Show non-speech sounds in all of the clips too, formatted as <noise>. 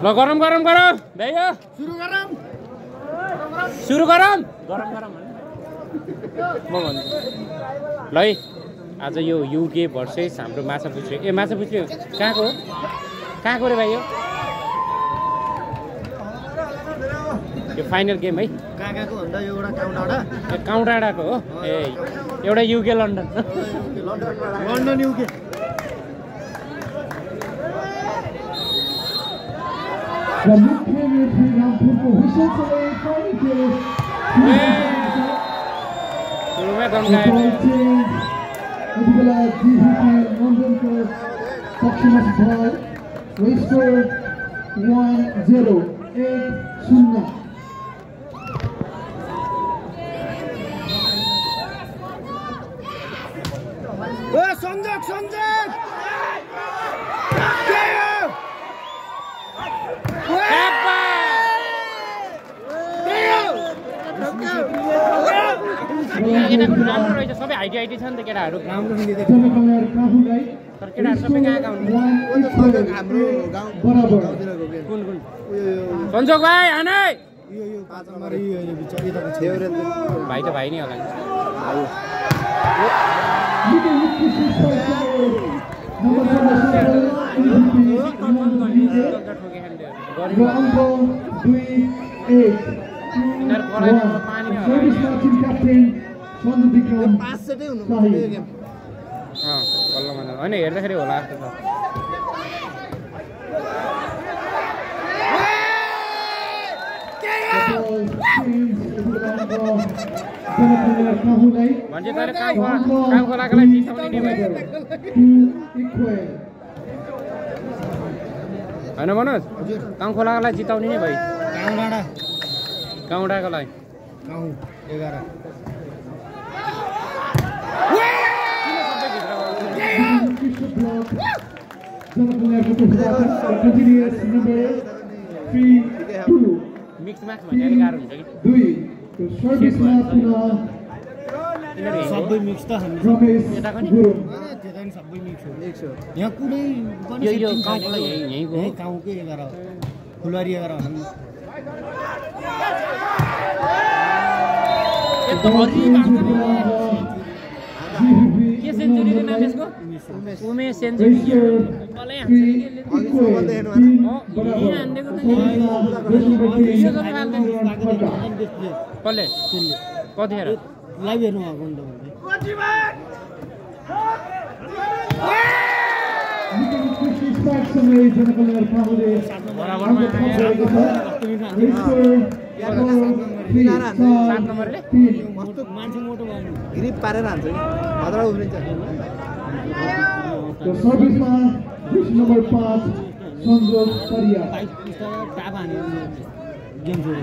ल गरम गरम गरम। भाइ हो। सुरु गरौँ सुरु गरम। गरम गरम म भन्छु। ल है आज यो युके भर्सेस हाम्रो माछा पुछ्यो। ए माछा पुछ्यो। कहाँको हो? कहाँको रे भाइ यो यो फाइनल गेम है काउन्टाडाको हो? ए एउटा युके लन्डन। लन्डन। युके सुरुमै The गन्गायो ball change. यति बेला GVP लन्डनको पक्षमा छ. We score 1-0. एक शून्य ओ सञ्जोग सञ्जोग के हो? केटाको राम्रो रहेछ सबै हाइटी हाइटी छ नि त केटाहरू। तर केटाहरू सबै कहाँ कहाँ कुन कुन? भाइ आनै! भाइ त भाइ नै होला विक्रम पाँच सेटै हुनु पर्छ यो गेम अँ बल्ल मजा होइन हेर्दाखेरि होला जस्तो छ। तर जिताउने नि होइन मनोज? काम खोलाकोलाई जिताउने नि भाइ। गाउँ डाँडा गाउँडाकोलाई गाउँ एघार मिक्स हुन्छ कि दुई सर्भिसमा सबै मिक्स त रमेश सबै मिक्स हो यहाँ कुनै पनि यो- यो गाउँको एघार हो फुलबारी एघार। के सेन्चुरी नाम यसको उमेश। कसले कतिखेर लाइभ हेर्नु भएको नम्बरले मान्छे मोटो भयो ग्रिप पारेर हान्छ नि खतरा उफ्रिन्छ सर्भिसमा नम्बर पाँच सञ्जोग परिया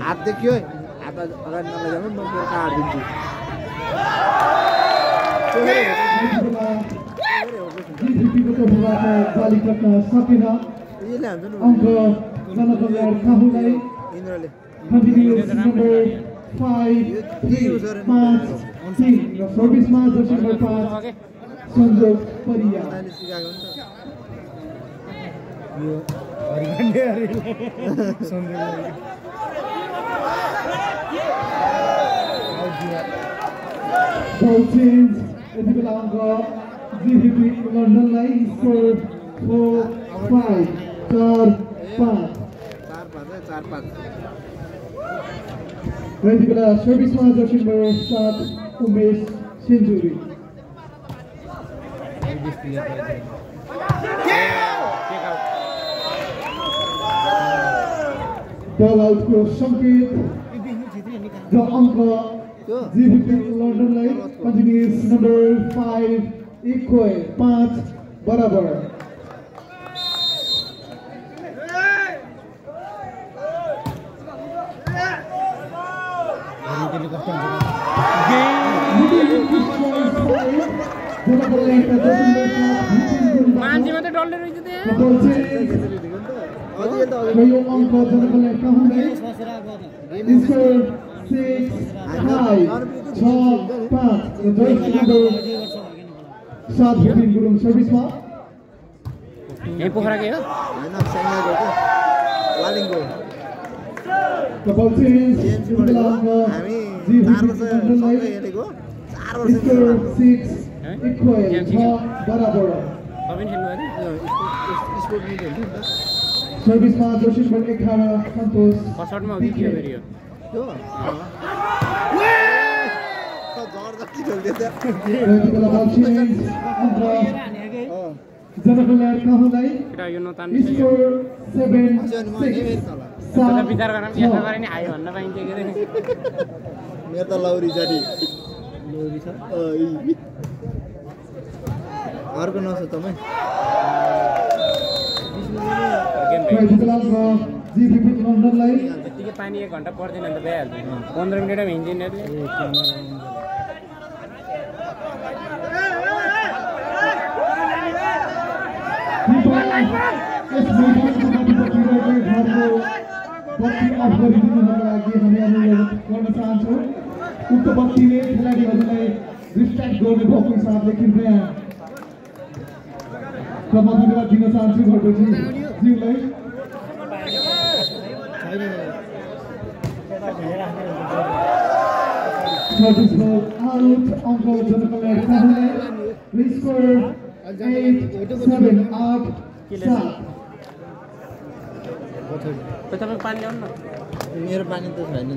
हात देखियो है। हात अगाडि नलैजानु म मेरो काट दिन्छु? जाली कट्न सकेन। अङ्क जनकल्याण पाँच, तिन र सर्भिसमा जर्सी नम्बर पाँच सञ्जोग परिया यति बेला अङ्क जिभिपी लन्डनलाई स्कोर फोर फाइभ चार पाँच यति बेला उमेश सेन्चुरी बल आउटको सङ्केत र अङ्क जिभिपी लन्डनलाई कन्टिन्युस नम्बर फाइभ इक्वल पाँच बराबर त्यसले कस्तो हुन्छ मान्छे मात्रै डल्ले रहेछ त्यहाँ अझै त र यो अङ्क जनकल्याण काहुलाई बसेर आएको त स्कोर सिक्स फाइभ छ पाँच र जर्सी नम्बर अझै वर्ष भयो कि नि सात विपिन गुरुङ सर्भिसमा यहीँ पोखराकै हो होइन स्याङ्जाको क्या वालिङको The ball change James to पढेको belong हामी चार वर्ष हेरेको चार वर्ष तपाईँ खेल्नु अरे हो। कि के हो फेरि यो विचार पनि यस्तो गरे नि आयो भन्न पाइन्छ के अरे मेरो त लौरी छ नि लौरी छ अर्को नसोच तपाईँ त्यत्तिकै पानी एक घन्टा पर्दैन भने त भइहाल्छ। पन्ध्र मिनटमा हिँड्दैन गर्न चाहन्छौँ उक्त बत्तीले खेलाडीहरूलाई डिस्ट्र्याक्ट गर्ने भएको हिसाबले कृपया म धन्यवाद दिन चाहन्छु. Please score eight, seven, out, सात. मेरो पानी त छैन नि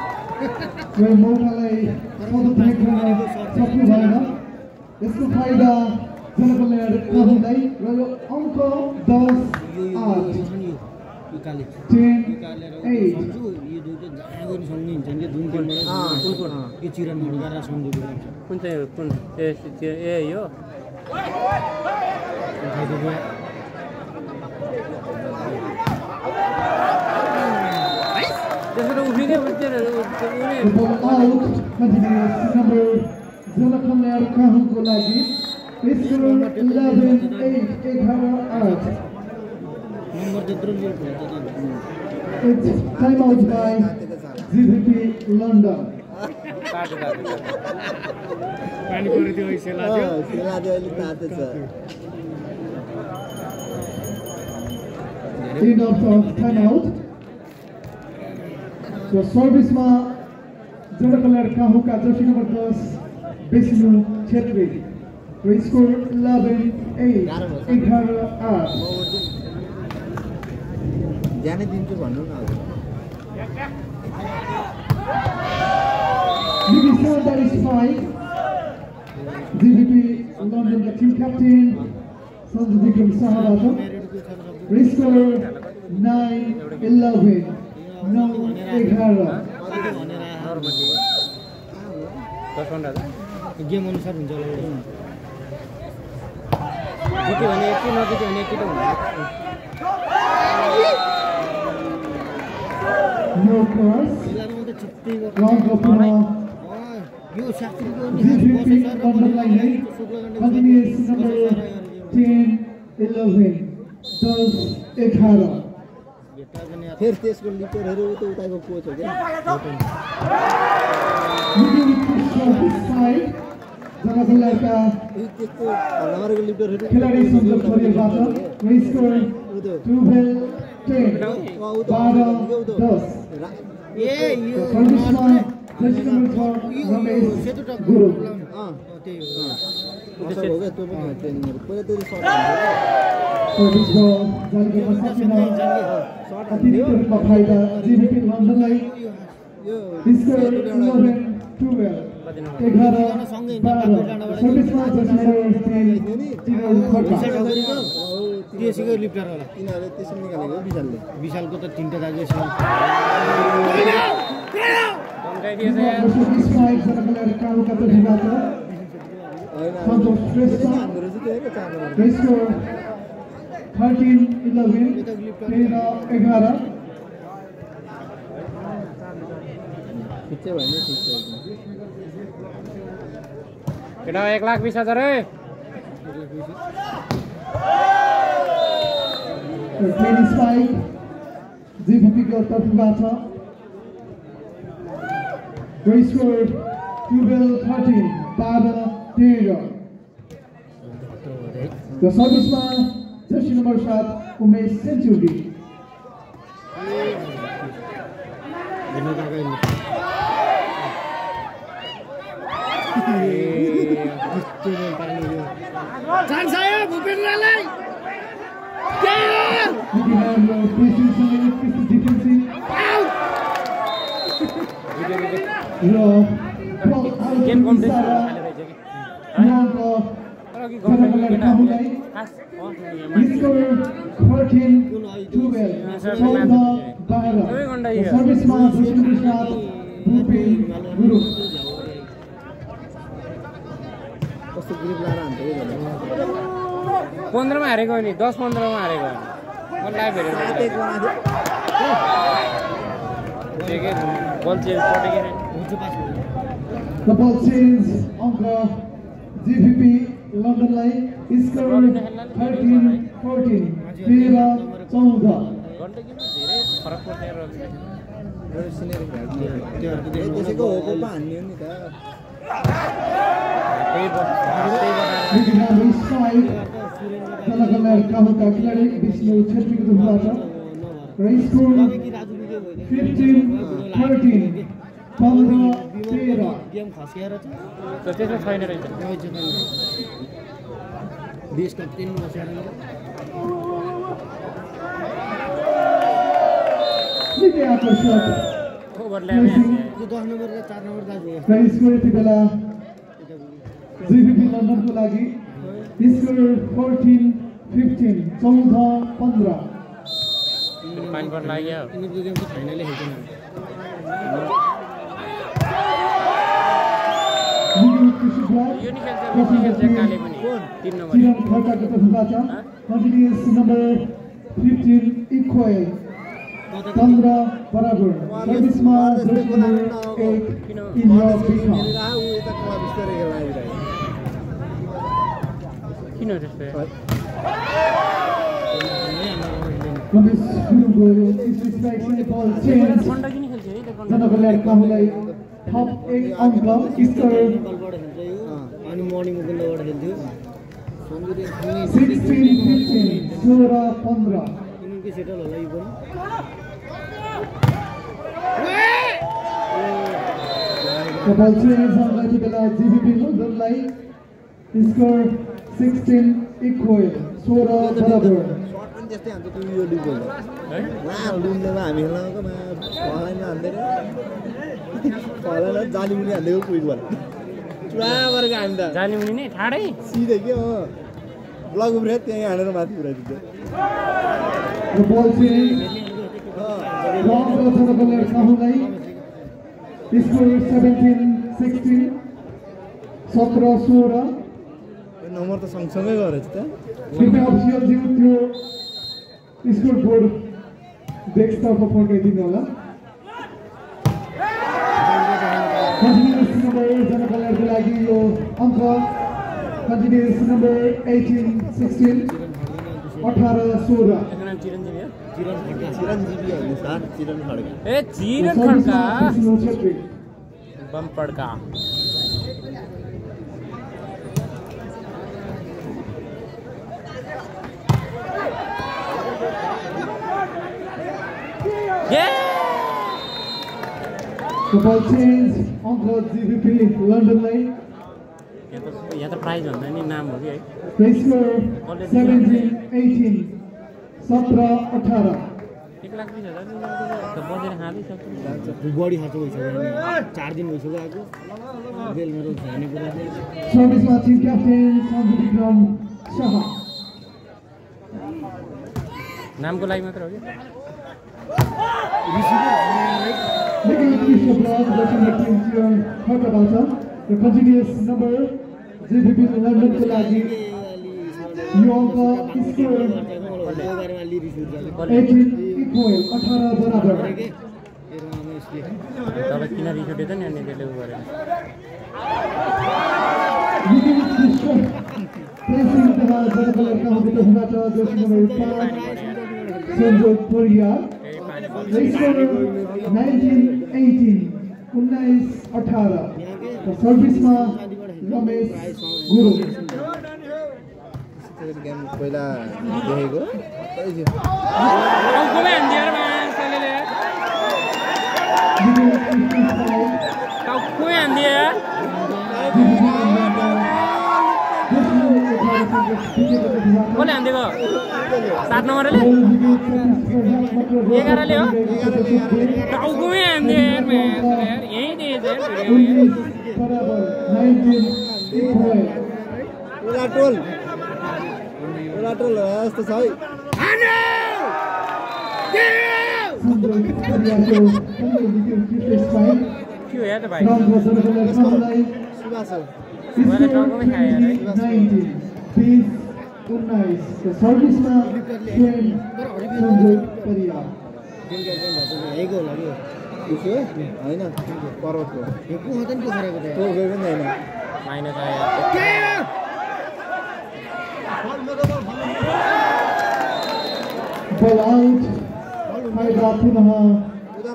Your हान्नु? Mocha. Your Mocha लाई सदु ब्रेक गर्न सक्नु भएन यसको फाइदा जनकल्याण र यो अङ्क दस आठ कुन चाहिँ? कुन ए यो उफ्रिँदै उठ्दैन उनी The ball out continues त्यसैले उही नै उति नै हो। यो बम्मा आउट म तिमीहरु ज्यूहरुले खल्मलेहरु कहूको लागि 3118 118 time out by GP London पानी So सर्भिसमा जनकल्याण काहुका जर्सी नम्बर दस बेसिनु छेत्री र स्कोर इलेभेन एट एघार आठ ज्यानै दिन्छु भन्नु न गेम अनुसार हुन्छ होला। जित्यो भने नजित्यो भने त अँ, यो एघार फेरि त्यसको लिटरहरू उता उताको कोच हो त्यस्तो लिटरहरू पहिला त्यो फाइदा जिबिपी लन्डनलाई स्कोर इलेभेन टुवेल्भ एघार बाह्र लिफ्टर होला तिनीहरूले त्यसरी निकालेको विशालले विशालको त तिनवटा दाजु सन्तोष श्रेष्ठ 13 11 तेह्र एघार केटा एक लाख बिस हजार है तर्फबाट The score 12 13 बाह्र तेह्र सर्भिसमा जर्सी नम्बर सात उमेश सेन्चुरी चान्स आयो भूपेन्द्रलाई Nicky Hamler, Christian Singh, Christian Dickinson, र बल आउट गेम कम्प्लिट बिसारा खाले नामको रहेछ कि तर कि जनकल्याण गभर्मेन्ट काहुलाई खास अँ, यहाँ स्कोर माथि। 14 12 चौध बाह्र सर्भिसमा सुशील प्रसाद भूपी गुरु कस्तो ग्रिप लाएर हान्थ्यो कि झन् पन्ध्रमा हारेको नि दस पन्ध्रमा हारेको। म live The ball change GBP लन्डनलाई score 13 14 तेह्र चौध। खेलाडी विष्णु छेत्रीको तर्फबाट। र स्कोर 15 13 पन्ध्र तेह्र गेम खस्किएर त्यसमा छैन रहेछ देश कप्तान बसेर दस नम्बर र चार नम्बर दाजु यति बेला जिबिपी लन्डनको लागि स्कोर फोर्टिन फिफ्टिन चौध पन्ध्र लाग्यो फाइनलै यो नि खेल्छ मेसी खेल्छ काले पनि। तिन नम्बर। पन्ध्र बराबर सर्भिसमा किन त्यस्तो? जनकल्याण काहुलाई थप एक अङ्क। स्कोर अनि मर्निङ मुकुन्दबाट खेल्थ्यो यिनीहरूकै सेटल होला यो पनि बल चेन्ज यति बेला जिबिपी लन्डनलाई स्कोर सिक्सटिन इक्वेल सोह्र बराबर सर्ट पनि त्यस्तै हान्छ त्यो यो डिप है ला लुम्लेमा हामी खेल्नको मा फलाइमा हान्दैन फलाइमा जाली मुनि क्विक बल चुरा गरेको हामी त जाने मुनि नै ठाडै। सिधै के हो? ब्लग उब्रियो त्यहीँ हानेर माथि सिक्सटिन सत्र सोह्र। नम्बर त सँगसँगै गरेछ त। कृपया अफिसियलज्यू त्यो स्कोर बोर्ड डेस्कतर्फ फर्काइदिनु होला। कन्टिन्युस नम्बर जनकल्याणको लागि यो अङ्क कन्टिन्युस नम्बर एटिन सिक्सटिन अठार सोह्र यसको नाम चिरञ्जीवी हो चिरञ्जीवी होइन सार चिरन खड्का ए चिरन खड्का विष्णु छेत्री बम पड्का ये The ball change अङ्क जिबिपी लन्डनलाई यहाँ त यहाँ त प्राइज भन्दा नि नाम हो कि है? The score 17-18. 17-18. एक लाख बिस हजार त बजेर खाँदै सक्छ बढी खर्च भइसक्यो चार दिन भइसक्यो आएको बेल मेरो खाने कुरा चाहिँ। सर्भिसमा टिम क्याप्टेन सञ्जु विक्रम शाह नामको लागि मात्र हो कि? Making a of blood, watching the team about her. The continuous number, JVP London लागि यो अङ्क स्कोर 18 इक्वल 18 बराबर तपाईँ किन रिस उठेछ नि अनि त्यसले उ गरेर Pressing तथा count हुँबाट jersey number 5 Sanjog Pariyar score 19-18 उन्नाइस अठार र सर्भिसमा रमेश गेम पहिला देखेको कसले हानिदिएको सात नम्बरले एघारले हो। टाउकोमै हानिदियो यहीँ दिएछ टोल। यस्तो छ है। के हो भाइ? सुबास हो। मैले टाउकोमै खाएँ यार है सर्भिसमा होइन पर्वतको होइन। बल आउट पुनः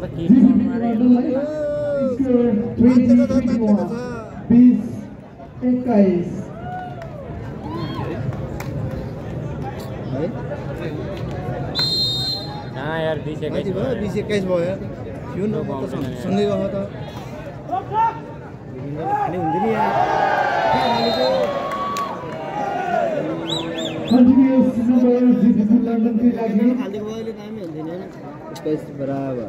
म त के गर्नु अरे स्कोर ट्वेन्टी ट्वेन्टी वान बिस एक्काइस है कहाँ यार बिस कति एक्काइस भयो बिस एक्काइस भयो थियो न म त सँग- सँगै गएको त खाने हुन्थ्यो नि यार कन्टिन्युस नम्बर जिटिपी लन्डनकै लागि खालिदिएको भयो अहिले दामी हुन्थ्यो नि होइन एक्काइस बराबर।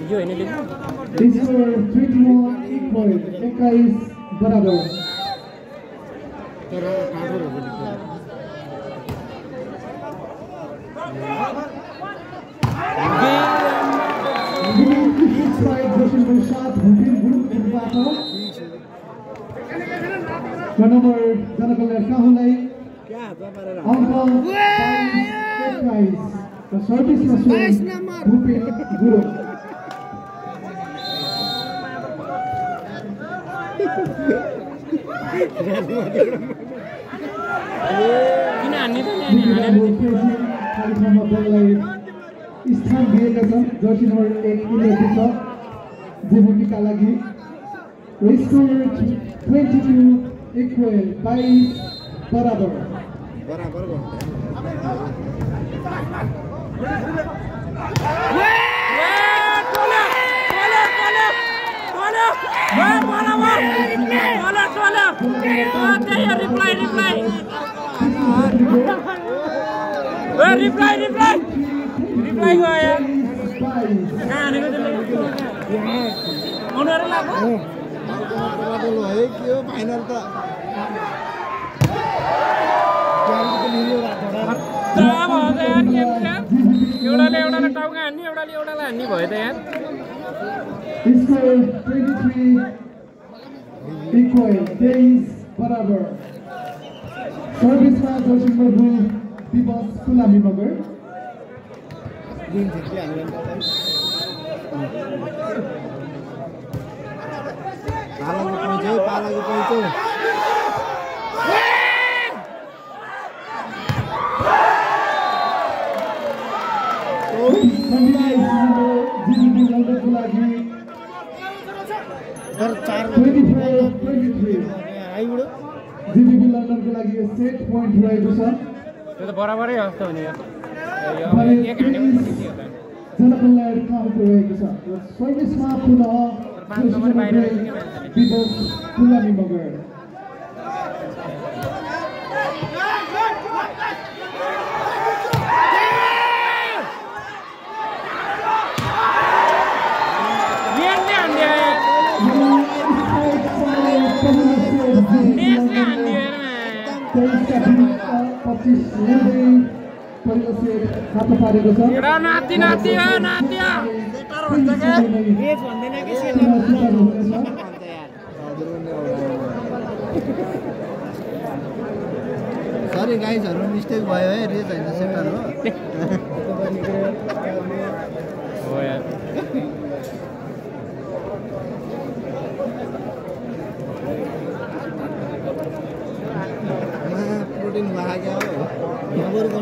यो होइन लेख्नु स्कोर ट्वेन्टी वान इक्वल एक्काइस बराबर तर टाढो हुन्छ साइड जोशी नम्बर सात हुपिन ग्रुपबाट नम्बर जनकल्याण काहुलाई क्या हातमा पारेर अङ्क एक्काइस र सर्भिसमा स्वयं भूपेन गुरुङ किन हान्ने त नि अनि हानेर कार्यक्रममा दललाई स्थान दिएका छन् जर्सी नम्बर एक छ लागि ट्वेन्टी टू बराबर बराबर गर्नु reply reply reply reply reply गयो बाइस कहाँ हानेको त्यसले अनुहारै लाग्यो भयो के हो फाइनल त? एउटाले एउटालाई टाउका हान्ने एउटाले एउटालाई हान्ने भयो त यार equal days forever. Service parabéns parabéns parabéns parabéns parabéns parabéns parabéns parabéns parabéns parabéns parabéns parabéns parabéns parabéns parabéns parabéns parabéns parabéns parabéns kapulagi. तर चार 24 23 आइबुड। जिबिबी लन्डनको लागि यो सेट पोइन्ट रहेको छ। त्यो त बराबरै जस्तो हो। नि यो जनकल्याण कामको रहेको छ? र सर्भिसमा पुनः पाँच नम्बर बाहिर रहेछ कि मान्छेले? विवश फुलानी मगर सरी गाइजहरू मिस्टेक भयो है रेज होइन सेन्टर हो <laughs> हो यार प्रोटिन भाग्यो हो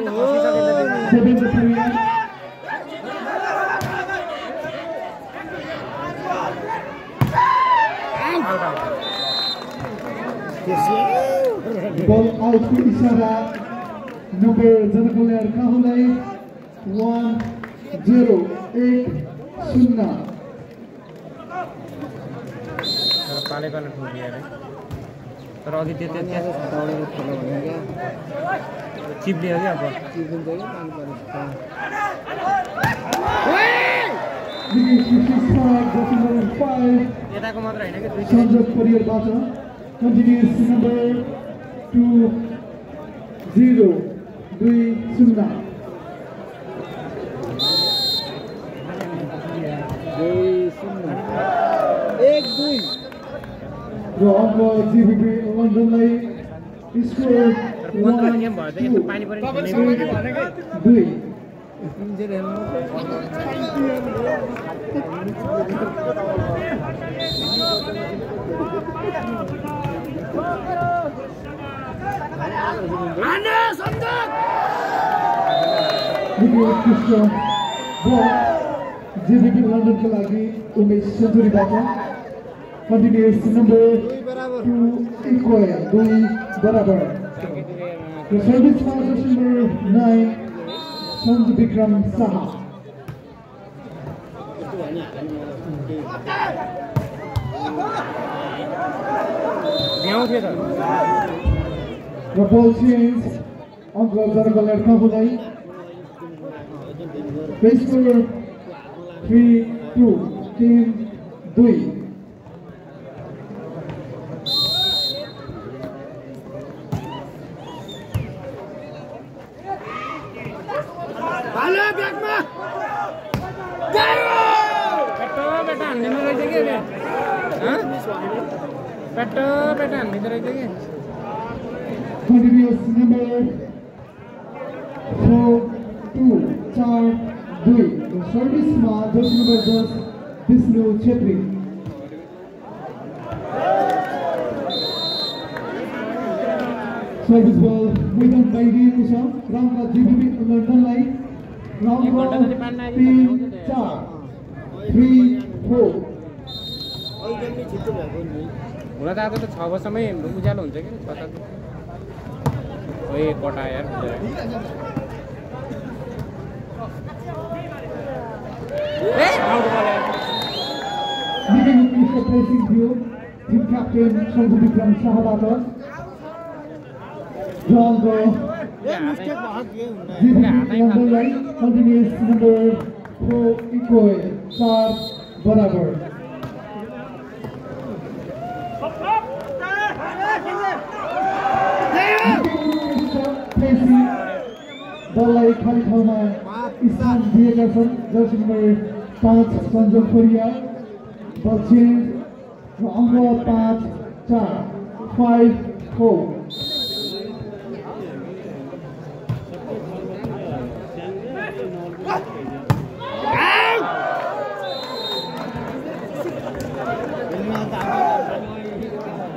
गेम त खसिसकेछ देवेन्द्र परियार बल आउटको इसारा नम्बर जनकल्याण काहुलाई वान जेरो एक शून्य पाले पाले ठुल्ने अरे तर अघि त्यो त्यो त्यहाँ चिप्लियो क्या अब यताको मात्र होइन कि र अङ्क जिबिपी लन्डनलाई स्कोर जिबिपी लन्डनको लागि उमेश सेन्चुरीबाट कन्टिन्युस नम्बर टू इक्वल दुई बराबर। The service sponsors number 9, Sanju Vikram Saha. The ball change on the Zargal Erkabulai. Base score 3 2 Team 2. हान्दिँदो रहेछ कि अहिले हँ? पेट्टो पेट्टो हान्दिँदो रहेछ कि? सर्भिसमा जर्सी नम्बर दस विष्णु छेत्री। सर्भिस बल मैदान बाहिरिएको छ। राउन्डका जिबिबी लन्डनलाई राउन्डमा तिन चार। थ्री फोर हुन त आज त छ बजीसम्मै उज्यालो हुन्छ कि? छ सात ओए कटा यार team captain Shangu Vikram Shahabat. Drongo, Facing बललाई खाली ठाउँमा स्थान दिएका छन् जर्सी नम्बर पाँच सञ्जोग कोरिया चेन्ज र अङ्क पाँच चार five four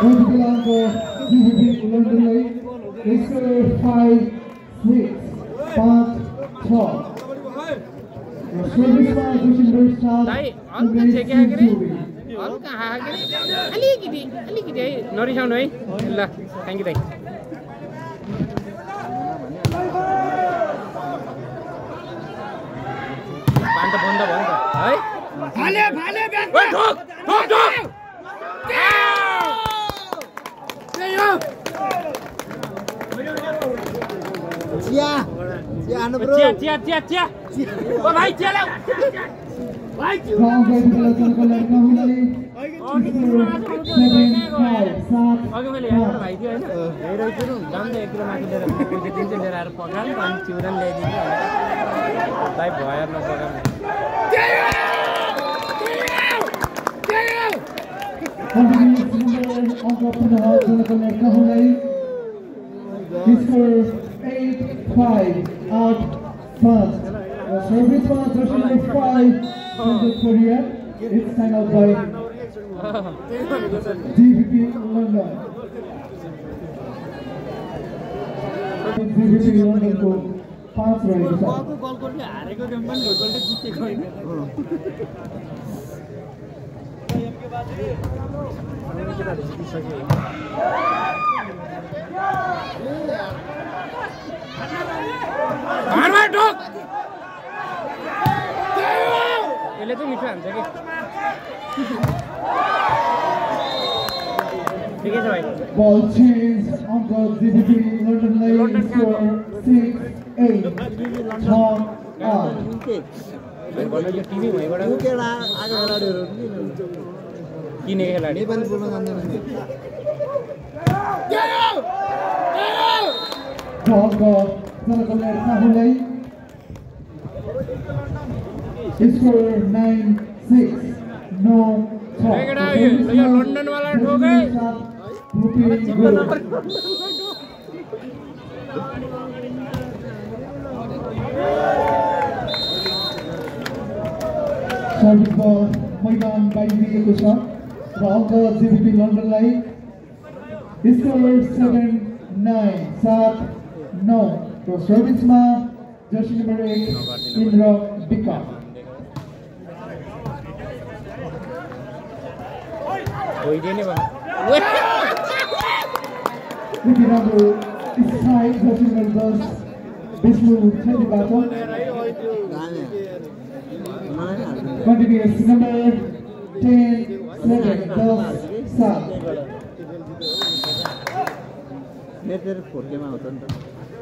Going to belong to GVP London Score five, six, पाँच, छ. सर्भिसमा जोशी नम्बर सात दाइ हल्का छेक्या के रे हल्का हाहा के रे अलिकति अलिकति है नरिसाउनु है ल थ्याङ्क यू दाइ पानी त बन्द भयो नि त है ओइ, ठोक ठोक ठोक त्यही हो चिया चिया हान्नु पर्यो चिया चिया चिया चिया ओ भाइ चिया ल्याऊ गाउँ गएको बेला जनकल्याण नहुने सेभेन फाइभ सात अघि मैले हेरेर भाइ थियो होइन हेरेर कुरो झन् एक किलो माथि लिएर कोही दिन चाहिँ लिएर आएर पकाएँ अनि चिउरा पनि ल्याइदिन्छु भनेर भाइ भएर नपकाउनु Continuous number अङ्क फाइभ आठ पाँच पाँच यसले चाहिँ मिठो हान्छ कि? ठिकै छ भाइ। Ball भइबाट किन खेलाडी। नेपाली बोल्न जान्दैन। अङ्क जनकल्याण साहुलाई स्कोर नाइन सिक्स नौ यो लन्डनवाला ठोकै। मैदान बाहिरिएको छ र अङ्क जिबिपी लन्डनलाई स्कोर सेभेन नाइन सात नौ र सर्भिसमा जर्सी नम्बर एक इन्द्र विका भइदियो नि भन्नु Ricky number is five, judging number दस विष्णु छेत्रीबाट जाने मलाई हाल्नु continuous number ten, seven, दस सात मेरो तेरो फोर्केमा आउँछ नि त तपाईँको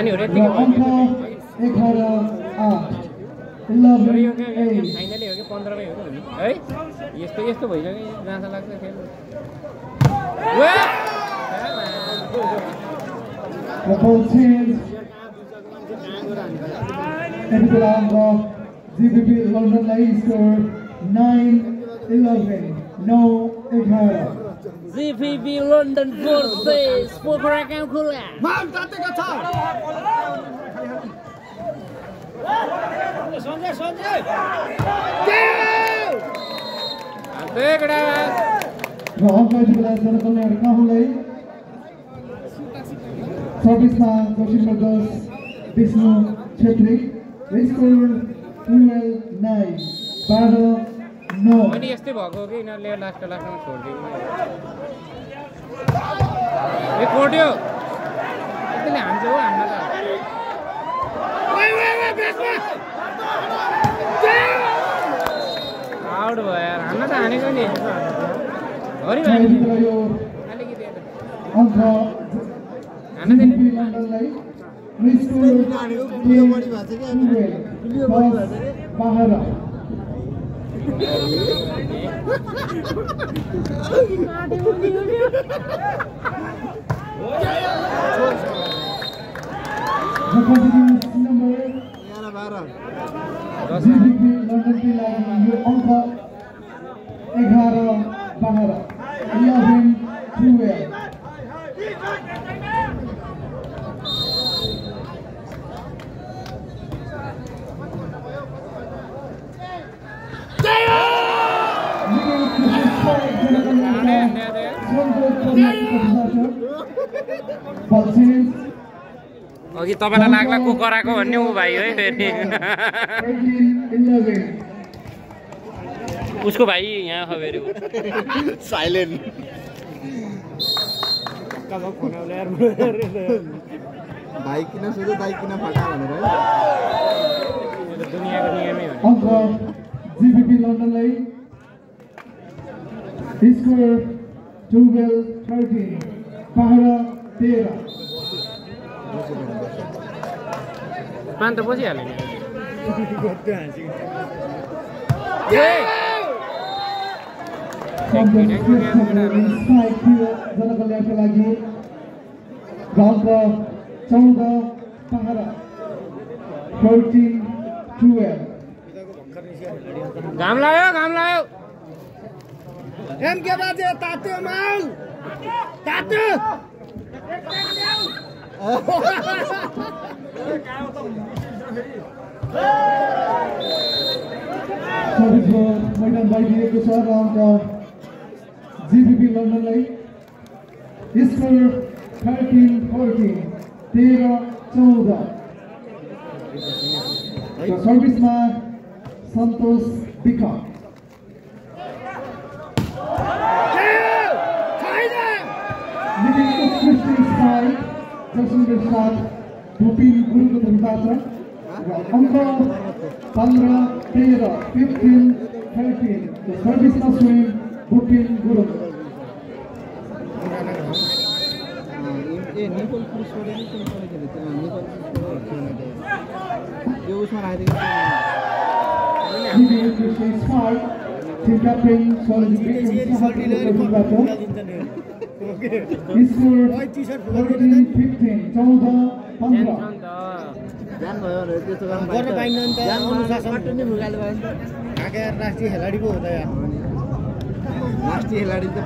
पानीहरू फाइनली हो कि पन्ध्रमै हो कि है? यस्तो यस्तो भइसक्यो जान्छ लाग्छ खेल GBP 9 11 9 11 GPB London versus Pokhara गाउँ खुला माग तातेको छ बेला जनकल्याण काहुलाई सर्भिसमा दक्षिण प्रदेश Vishnu Chhetri score twelve nine बाह्र नौ यस्तै भएको कि यिनीहरूले लास्ट लास्टमा छोडिदियो ए कोट्यो। हान्छ हो हान्न त। आउट भयो यार। हान्न त हानेको नि। हरि र यति बेला यो अलिकति हान्न दिने बढी भएको छ कि अङ्क एघार बाह्र इलेभेन टुवेल्भ Ball change. अघि तपाईँलाई लाग्ला को कराएको भन्ने ऊ भाइ है फेरि। 18 11 उसको भाइ यहाँ छ फेरि। साइलेन्ट। भाइ किन सोध्यो भाइ किन फटा भनेर है? दुनियाँको नियमै हो। जिबिपी लन्डनलाई स्कोर टुवेल्भ पान त बसिहाल्यो जनकल्याणको लागि अङ्क चौध बाह्र फोर्टिन टुवेल्भ घाम लाग्यो घाम लाग्यो एम के बाजे तात्यो माउ तात्यो सर्भिसको मैदान भइदिएको छ र अङ्क जिबिपी लन्डनलाई स्कोर थर्टिन फोर्टिन तेह्र चौध सर्भिसमा सन्तोष विक निकै उत्कृष्ट स्ट्राइक जसको साथ भूपिन गुरुको तर्फबाट र अङ्क पन्ध्र तेह्र फिफ्टिन थर्टिन र सर्भिसमा स्वयं भूपिन गुरुङ ए नेपाल पुलिस पढ्यो कि कुन पढेको थियो राष्ट्रिय खेलाडी पो हो त यार। राष्ट्रिय खेलाडी त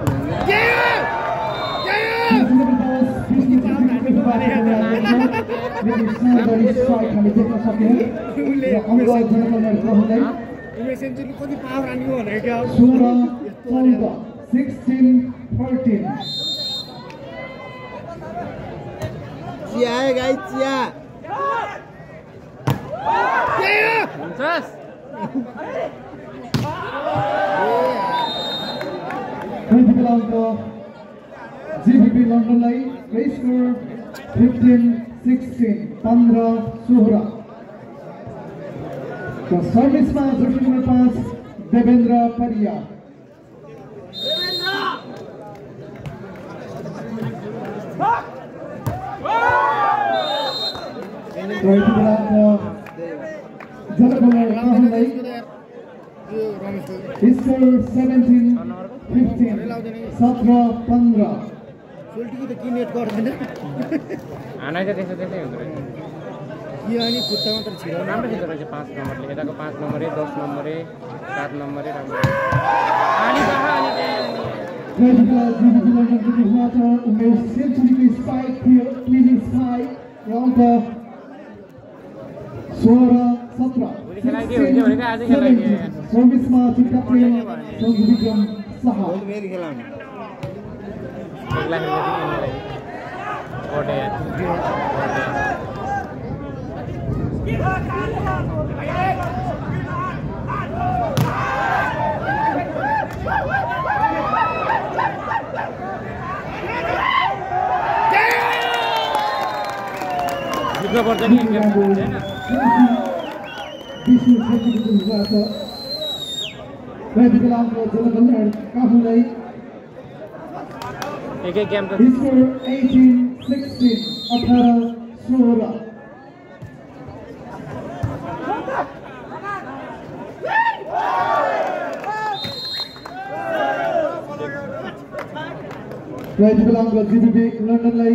सोह्र सेन्चुरी कति पावर हान्यो भनेको क्या हो? चौध सिक्सटिन फोर्टिन चिया है गाई चिया। जिबिपी लन्डनलाई स्कोर फिफ्टिन सिक्सटिन पन्ध्र सोह्र र सर्भिसमा जर्सी नम्बर पाँच देवेन्द्र परिया काहुलाई स्कोर त किनेट गर्दैन हानै त त्यसो त्यसै हुँदो रहेछ कि अनि खुट्टा मात्र छिराउनु राम्रो खेल्दो रहेछ पाँच नम्बरले यताको पाँच नम्बरे दस नम्बरे सात नम्बरे राम्रो आली बाहा आली यति बेला जिबिपी लन्डनको बिचबाट उमेश सेन्चुरीको स्पाइक थियो क्लिनिङ स्पाइक र अङ्क सोह्र सत्र भोलि खेलाइदियो हुन्थ्यो भनेको आजै खेलाइदियो यार। चौबिसमा चुक्का प्रिय सञ्जु विक्रम शाह भोलि फेरि खेलाउने एक लाख रुपियाँ दिने यसलाई। कोटे यार। जित्नु पर्छ नि इन्डिया होइन विष्णु छेत्रीको बिचबाट यति बेला अङ्क जनकल्याण काहुलाई एक एक गेम त स्कोर एटिन सिक्सटिन अठार सोह्र र यति बेला अङ्क जिबिबी लन्डनलाई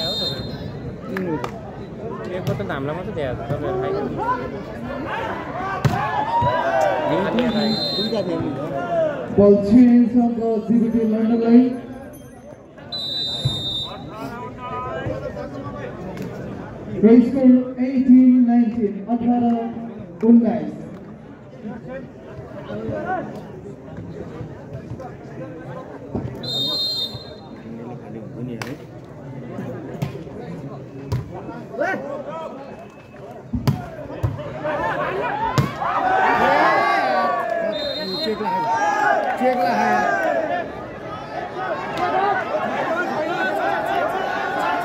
कति बोतल पानी ल्यायो हौ तपाईँहरू एक बोतल त हामीलाई मात्रै दिएको छ तपाईँहरू खाइदिनु दुईवटा थियो नि त बल चेन्ज अङ्क जिबिटी लन्डनलाई र स्कोर एटिन नाइन्टिन अठार उन्नाइस चेक लगायो चेक लगायो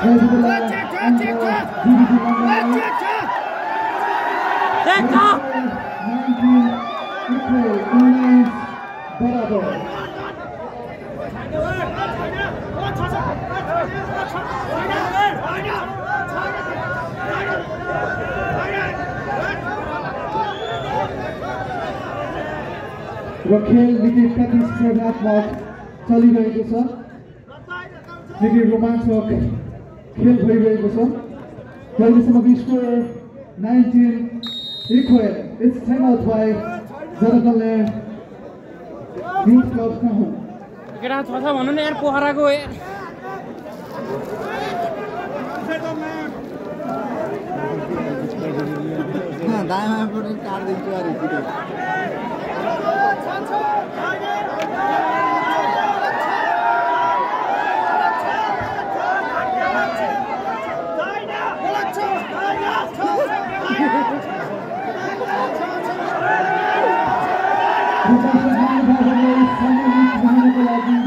यति बेला अङ्क जिबिटी लन्डनलाई नाइन्टिन इक्वल उन्नाइस बराबर र खेल निकै प्रतिस्पर्धात्मक चलिरहेको छ। निकै रोमाञ्चक खेल भइरहेको छ। र अहिलेसम्मको score nineteen equal it's time out by Janakalyan youth club Kahu केटा छ न यार पोखराको अरे छिटो दर्शक महानुभावहरूलाई सम्मानित गराउनको लागि म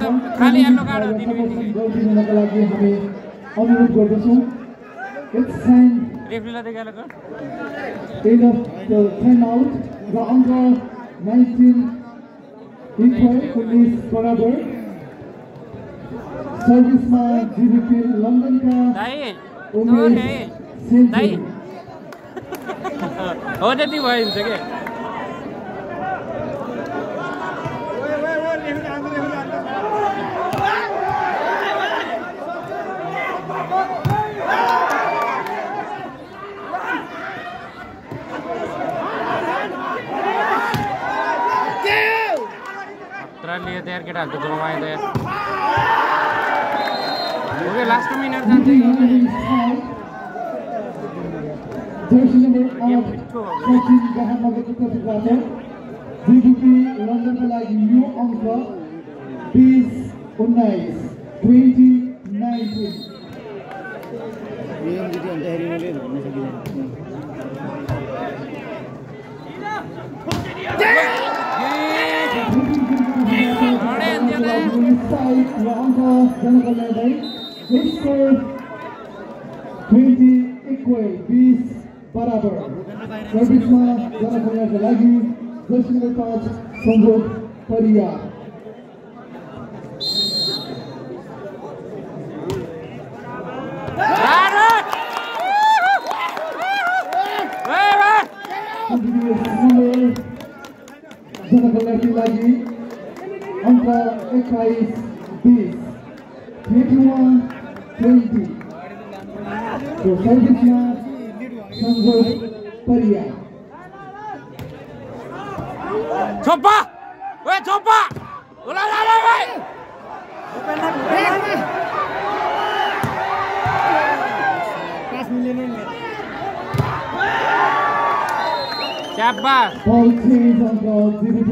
टिमलाई खाली हेर्नु गाह्रो दिने बित्तिकै। अनुरोध गर्दछौँ रेफ्रीलाई देखाएर र अङ्क नाइन्टिन उन्नाइस बराबर सर्भिसमा जिबिपी लन्डनका उमेश हो त्यति भयो हुन्छ क्या हरा लियो त यार केटाहरूको जमायो त यार ओके लास्ट मिनट जान्छ कि? Jersey number 8, Sachin Gahamaga's तर्फबाट जिडिपी लन्डनको लागि यो अङ्क बिस उन्नाइस ट्वेन्टी नाइन्टिन नियम जित्यो भन्दाखेरि मैले भन्न सकिँदैन र अङ्क जनकल्याणलाई यसको ट्वेन्टी इक्वल बिस बराबर सर्भिसमा जनकल्याणको लागि जर्सी नम्बर पाँच सञ्जोग परियार Rara! Weh, weh! जनकल्याणको लागि Angkor Ekais Bis 21 20 Coba coba Siapa? 2020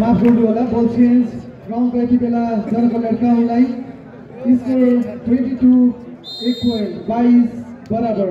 माफ होला बल चेन्ज यति बेला जनकल्याण गाउँलाई ट्वेन्टी टू इक्वल बाइस बराबर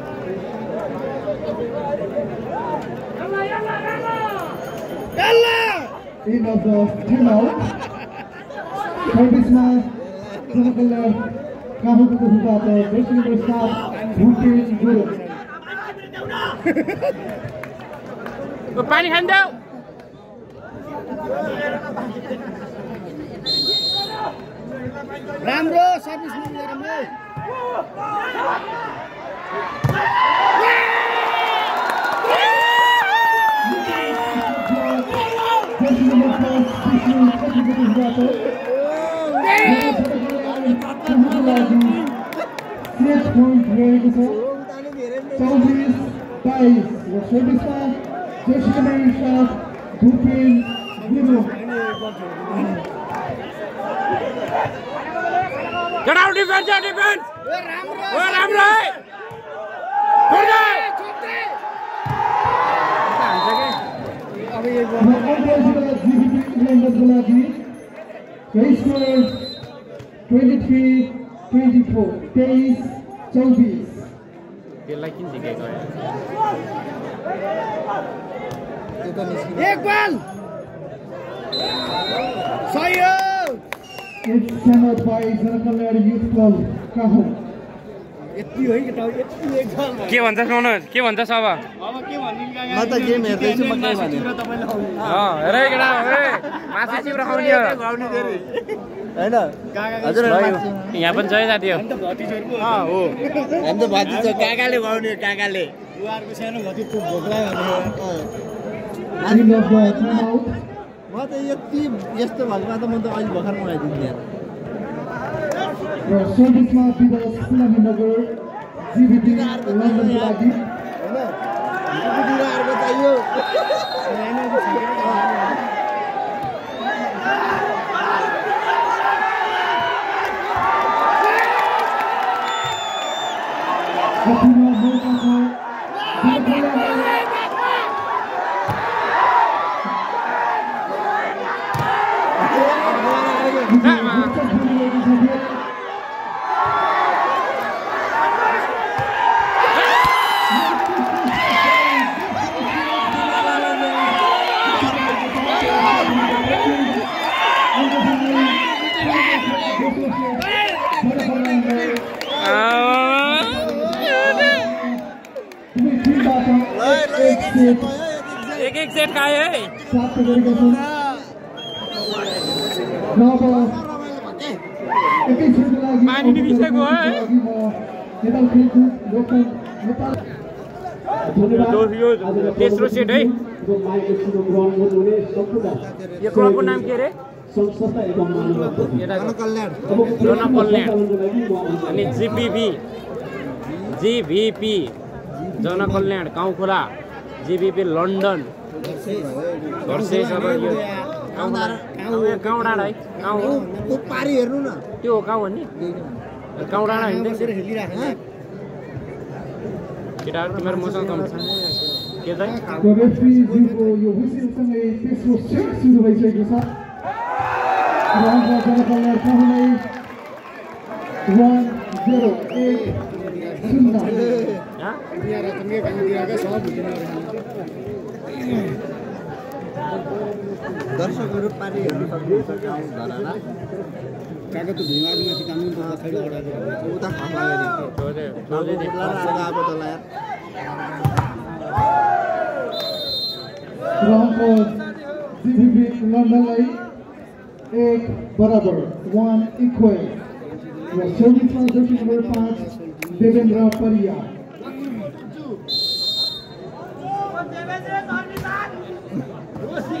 End of the timeout. सर्भिसमा जनकल्याण काहुको तर्फबाट दर्शन नम्बर सात भुटेन गुरुङ ओ, पानी खान्थ्यौ राम्रो सर्भिस मिलेर राम्रो दर्शन नम्बर पाँच विष्णु कतिको तर्फबाट काहुको लागि सेट पोइन्ट रहेको छ चौबिस बाइस र सर्भिसमा जर्सी नम्बर सात Bhupen Gurung Get out defense, get defense! ओ राम्रो है! अब यो इङ्ल्यान्डको लागि score twenty three twenty four तेइस चौबिस? एक बल सही हो It's channeled by Zanakalari Youth Club, Kahon. यति हो कि यति एकदम के भन्छस् मनोज? के भन्छस् अब? अब के भन्ने म त गेम हेर्दैछु म के भने तपाईँले आउनु। अँ, हेर है केटा हेर है। मासु चिप्रो खाउने हो होइन? हजुर ल यो, यहाँ पनि छ है साथी हो भतिजहरूको। अँ, हो। हामी त भतिज काकाले खुवाउने काकाले। सानो. म त यति यस्तो भएकोमा त म त अहिले भर्खर मगाइदिन्थेँ। र कुलामीनगर जिबिपी लन्डनको लागि एक एक सेट खायो है प्राप्त गरेका र अब लागि पानी हो नेपाल खेलकुद लोकल नेपाल तेस्रो सेट है यो क्लबको नाम के अरे जनकल्याण अनि जिबिपी जिभिपी जनकल्याण गाउँखोला जिबिपी लन्डन। गाउँ डाँडा है। गाउँ हो त्यो पारी हेर्नु न। त्यो हो गाउँ हो नि गाउँ डाँडा होइन केटाहरू तिमीहरू मसँग कम छ। के चाहिँ जनकल्याण दर्शकहरू पारी हेर्नु सक्नुहुन्छ धराना काका त ढुङ्गा माथि कानुन त छैन अडाएको उता त लन्डनलाई एक बराबर वान इक्वल र देवेन्द्र परिया The ball team अङ्क जनकल्याण कहलाई केटाहरू राम्रो रहेछ त नाम नसक्ने Score to one, three, eight.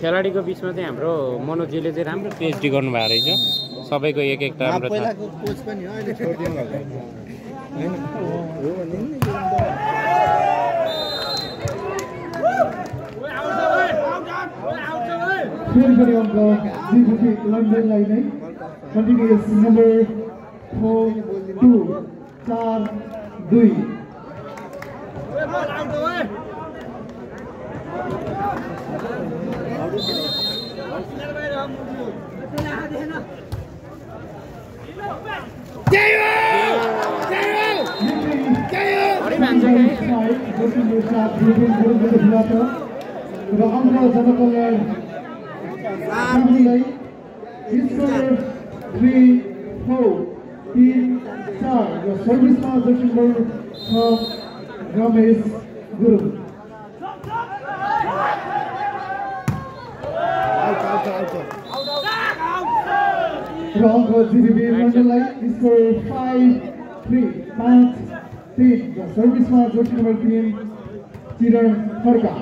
खेलाडीको बिचमा चाहिँ हाम्रो मनोजीले चाहिँ राम्रो पिएचडी गर्नुभएको रहेछ सबैको एक एक फेरि अङ्क लन्डनलाई नै कन्टिन्युस नम्बर फोर टू चार दुई? र अङ्क जनकल्याण चार र सर्भिसमा नम्बर छ रमेश गुरुङ र अङ्क मण्डललाई स्कोर फाइभ थ्री पाँच तिन र सर्भिसमा जोशी नम्बर तिन किरण खड्का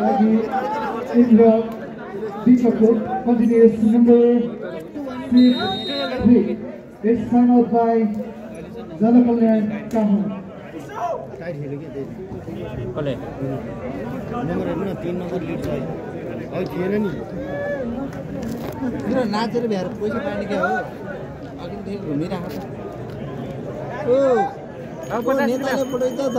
लागि इन्द्र दीपको continues number six three. It's time out by Jalakalyan Kahu. Tight खेल्यो कि त्यही कसले नम्बर हेर्नु न तिन नम्बर लिड छ अहिले अघि थिएन नि किन नाचेर भ्याएर पैसा पाउने क्या हो अघिदेखि घुमिरहेको छ ओ अब नेताले त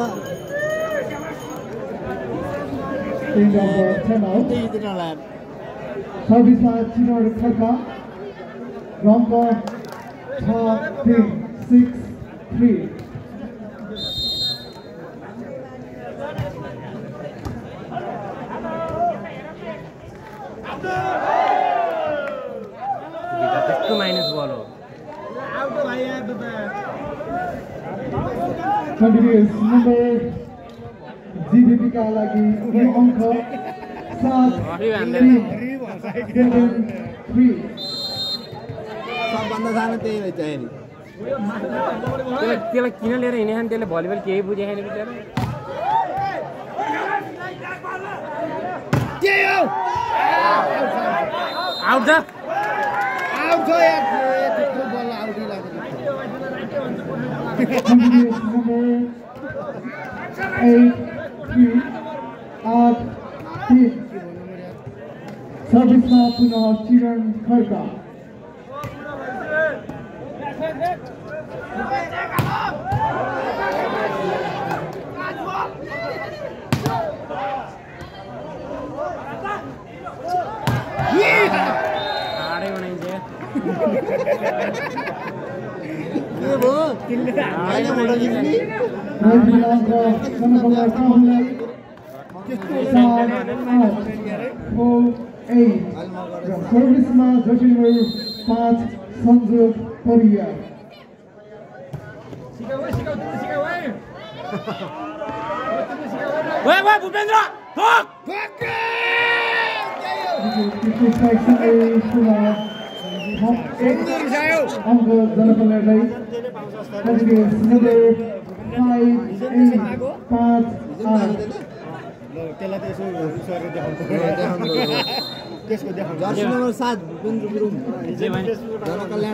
सर्भिसमा खड्का रङ्क छ तिन सिक्स थ्री माइनस बल हो number जिबिपीका लागि यो अङ्क सात थ्री सबभन्दा सानो त्यही रहेछ हेरी त्यसलाई त्यसलाई किन लिएर हिँडेछ नि त्यसले भलिबल केही आउट छ आउट छ बल आउटै तिन सर्भिसमा पुनः चिरण खड्का टाढै बनाइन्छ के भयो होइन मोटो जित्ने Randy अङ्क जनकला काहुलाई सात आठ फोर एट र सर्भिसमा जटिल नम्बर पाँच संजोग परियार ओए ओए भूपेन्द्र ठोक सँगै पुनः थप एक अङ्क जनकल्याणलाई continues number five eight पाँच आठ ल त्यसलाई त यसो उसरी देखाउनु देखाउनु पऱ्यो। त्यसको नम्बर भूपेन्द्र भने जनकल्याण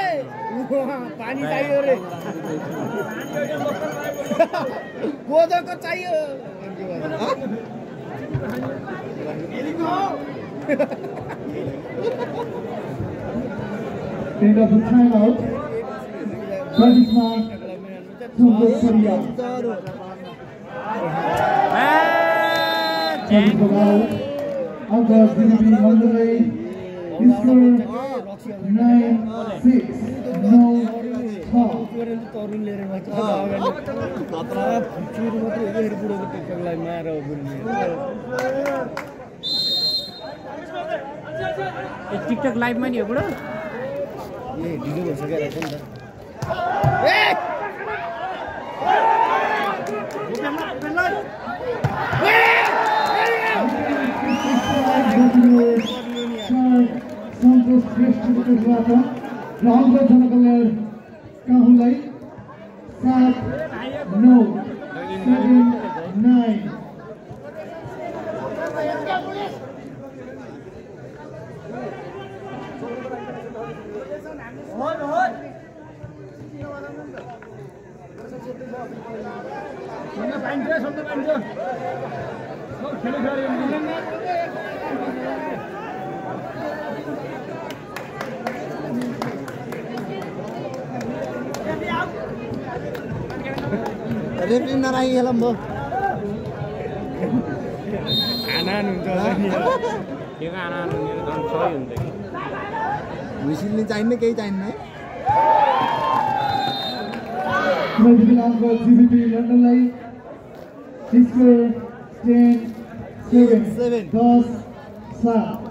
पनि चाहियो रे कोदोको चाहियो End of the timeout. छ टिकटक लाइभमा नि हो बुढो ए ढिलो भइसक्यो रहेछ नि त सन्तोष श्रेष्ठ विकेटबाट र अङ्क जनकल्याण काहुलाई सात नौ सेभेन नाइन। पाइन्छ पाइन्छ। रेफ्री नराई खेलौँ भयो खाना हुसिल्ने चाहिन्न केही चाहिन्न है सेभेन दस सात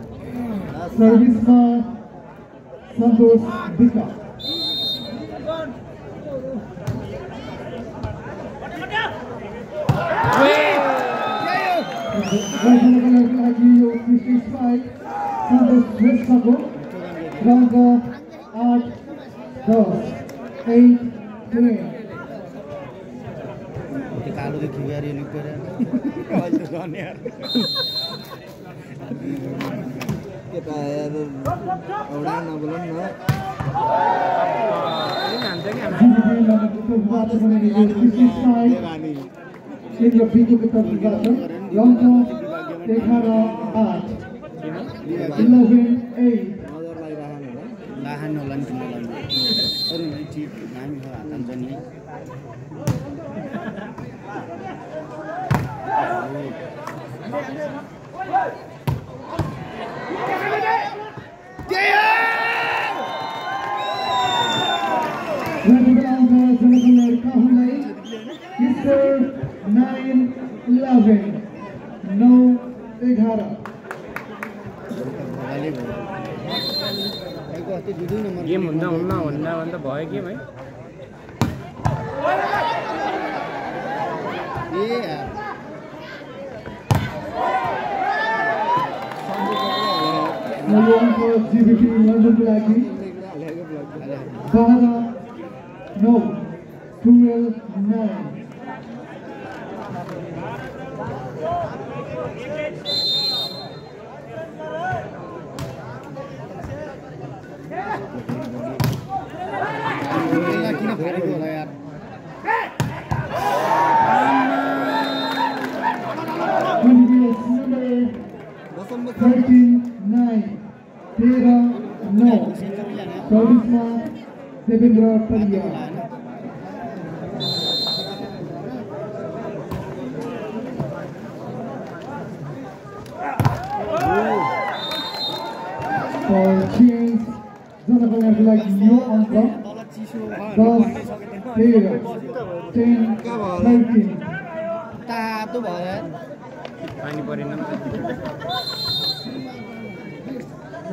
सर्भिसमा सन्तोष विका गर्जनको लागि यो कृषि स्पाइक सन्तोष श्रेष्ठको रङ्क आठ दस एट केटा यार? एउटा नबोल न एघार होला नि। अरू ठिक हामी हात हान्छ नि रङ्क जनकल्याण काहुलाई स्कोर नाइन इलेभेन नौ एघार गेम हुँदा हुन्न भन्दा भन्दा भयो गेम है ए यार। यो अङ्क जिबिपी लन्डनको लागि बाह्र नौ टुवेल्भ नाइन यसलाई किन फेरेको होला यार कन्टिन्युस नम्बर बसम बस थर्टिन नाइन तेह्र नौ चौबिसमा देवेन्द्र परिया जनकल्याणको लागि यो अङ्क दस तेह्र टेन थर्टिन तातो भयो पानी परेन।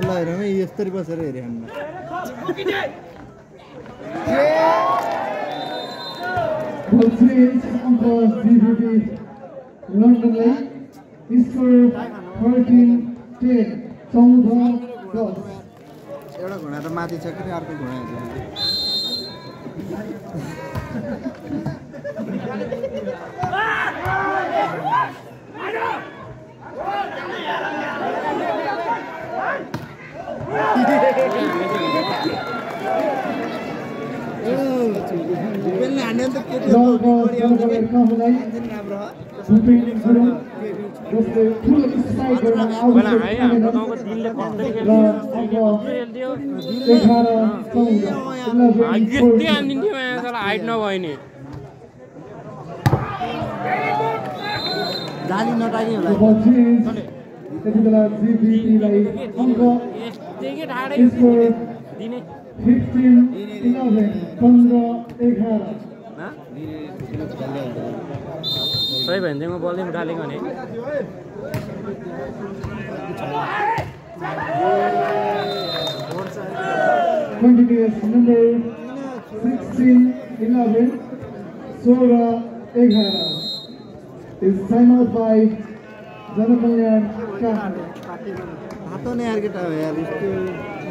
ल हेरौँ यस्तरी बसेर हेऱ्यो हामीलाई Change, अङ्क जिबिपी स्कोर थर्टिन टेन चौध दस एउटा घोडा त माथि छ कि अर्को घोडा हेर्छ हो हाम्रो गाउँको कसरी खेल्थ्यो हानिदिन्थ्यो यहाँ हाइट नभए नि जाली होला त्यति बेला जिबिपीलाई अङ्क दिने फिफ्टिन इलेभेन पन्ध्र एघार? सही भयो भने चाहिँ म बल्दै उठालेको भने। continuous number 16 11 सोह्र एघार। Is time out by जनकल्याण नै यार केटा हो यार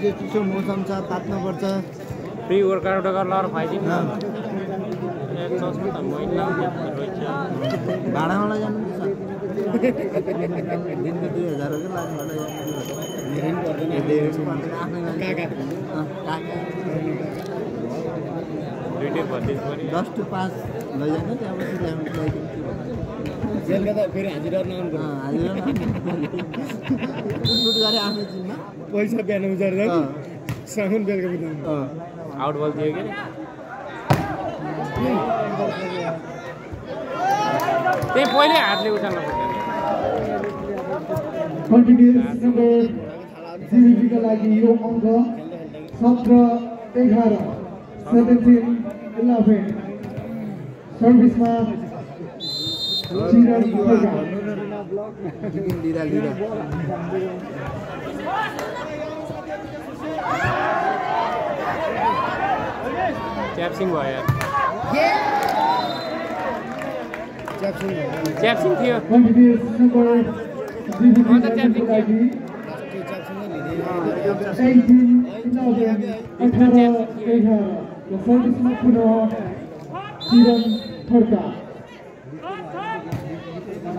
यस्तो चिसो मौसम छ तात्नुपर्छ फ्री वर्कआउट गरेर लर खुवाइदिनु अँ। ए, चस्मा त मैले लाउने रहेछ। भाडामा जानु दिनको दुई हजार हो कि लाग्नु दुइटै दस टु पाँच लैजानु ल्याउनु ल्याइदिनु बेलुका त फेरि हाजिरा नआउनु हजुर सुट गरे आफ्नो जिम्मा? पैसा बिहान उजारेर अँ, सामान बेलुका बिताउनु। आउट बल दियो कि त्यही पहिल्यै हातले उचाल्नु जिबिपीका लागि यो अङ्क सत्र एघार सेभेन्टिन इलेभेन सर्भिसमा चिरन खड्का लिरा लिरा च्याप्सिङ भयो यार च्याप्सिङ थियो कन्टिन्युस नम्बर अन्त जिबिपीका च्याप्सिङ थियो लागि एटिन इलेभेन अठार एघार र सर्भिसमा पुनः चिरन खड्का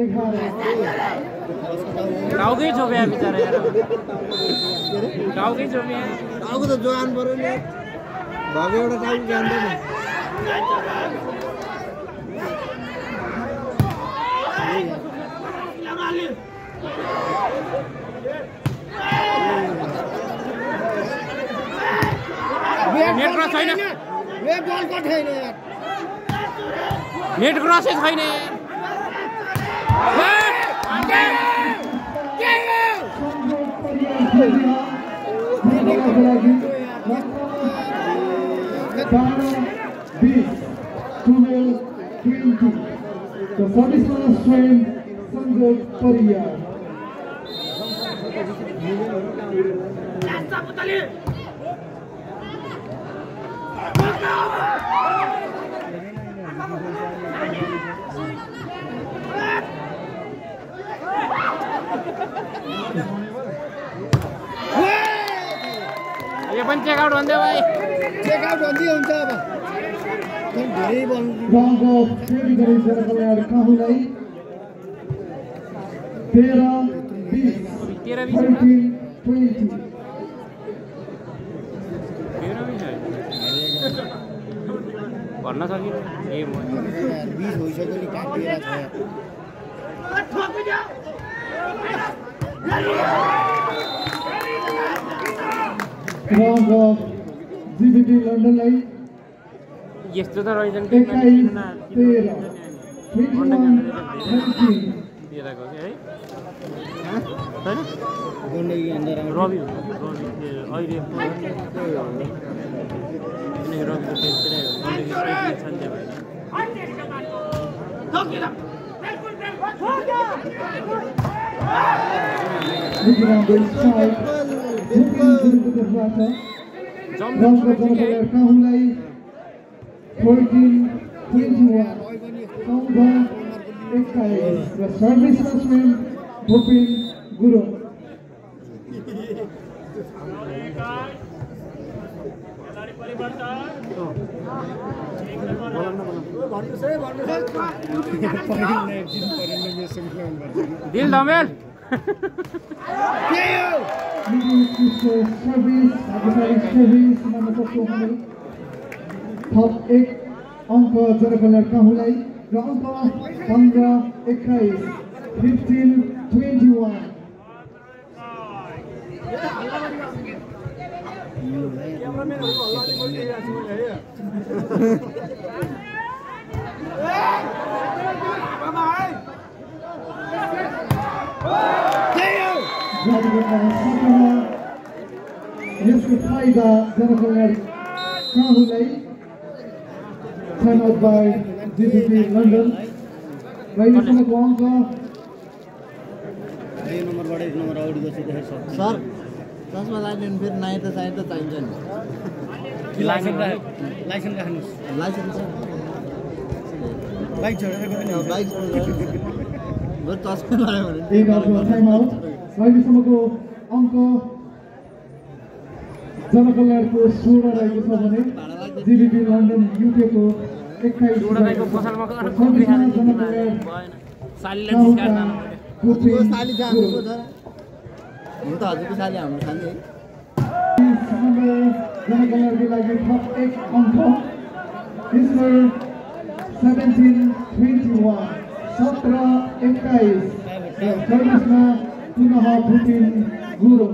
एघार टाउकै छोप्या बिचरा टाउकै छोप्या टाउको त जोगान पऱ्यो नि जान्दैन नेट क्रस छैन। नेट क्रसै छैन। यार सर्भिसमा स्वयं सङ्गोट परियार यो पनि चेकआउट भन्दै भाइ चेकआउट भन्दै हुन्छ अब धेरै बल रङको फेरि गरिन्छ कल्याण काहुलाई तेह्र बिस तेह्र बिस थर्टिन ट्वेन्टी भन्न सकिनँ ए लन्डनलाई यस्तो त रहेछन् कि रवि हो, रवि सर्भिसम्यान भूपेन गुरुङ सक्छौँ हामी थप एक अङ्क जनकल्याण काहुलाई र अङ्क पन्ध्र एक्काइस फिफ्टिन ट्वेन्टी वान यसको फाइदा जनकल्याण काहुलाई छनौट बाई डिजिपी लन्डन र योसम्मको अङ्क दुई नम्बरबाट एक नम्बर अगाडि बसिरहेको छ सर चस्मा लाग्यो भने फेरि नाइ त चाहिँ त चाहिन्छ नि लाइसेन्स राख्नुहोस्। बाइक बाइक चस्मा लगायो अहिलेसम्मको अङ्क। जनकल्याणको सोह्र रहेको छ भने जिबिपी लन्डन युकेको एक्काइस जनकल्याण। भएन सालीले डिस्कार्ड जानु पर्यो कोपी को साली छ हाम्रो छ हुन त हजुरको साली हाम्रो साली है जनकल्याणको लागि थप एक अङ्क स्कोर सेभेन्टिन ट्वेन्टी वान सत्र एक्काइस र चौबिसमा पुनः भुटिन गुरुङ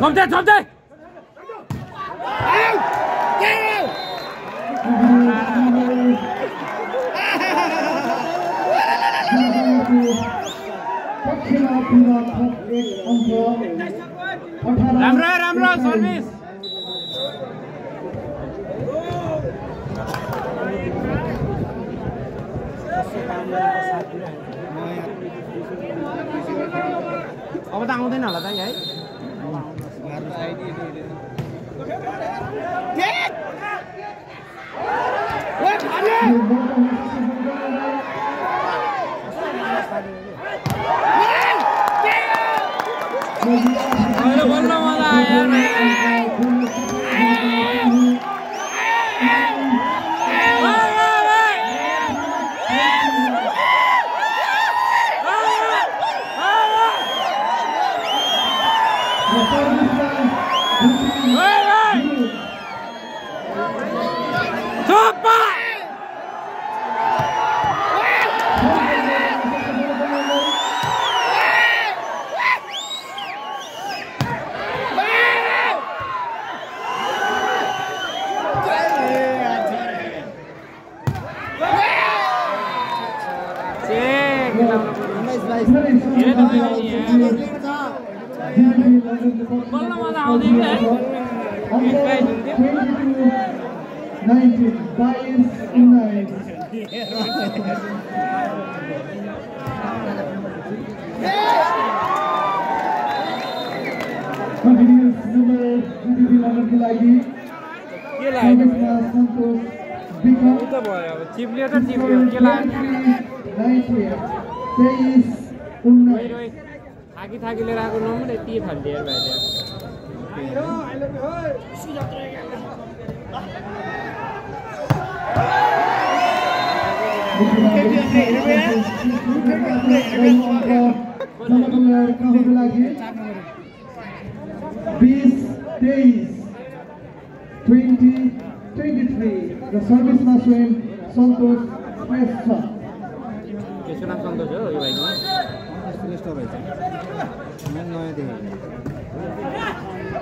छोप्दै छोप्दै पक्षमा पुनः राम्रो राम्रो सर्भिस अब त आउँदैन होला त है अहिले बल्ल मजा आयो 19, बाइस उन्नाइस कन्टिन्युस नम्बर त नम्बरको के चौबिसमा थाकी थाकी लिएर आएको नम्बर यति फाल्दिएर भाइ बिस तेइस ट्वेन्टी ट्वेन्टी थ्री र सर्भिसमा स्वयं सन्तोष श्रेष्ठ त्यसको नाम सन्तोष हो यो भाइको श्रेष्ठ रहेछ म नयाँ देखेँ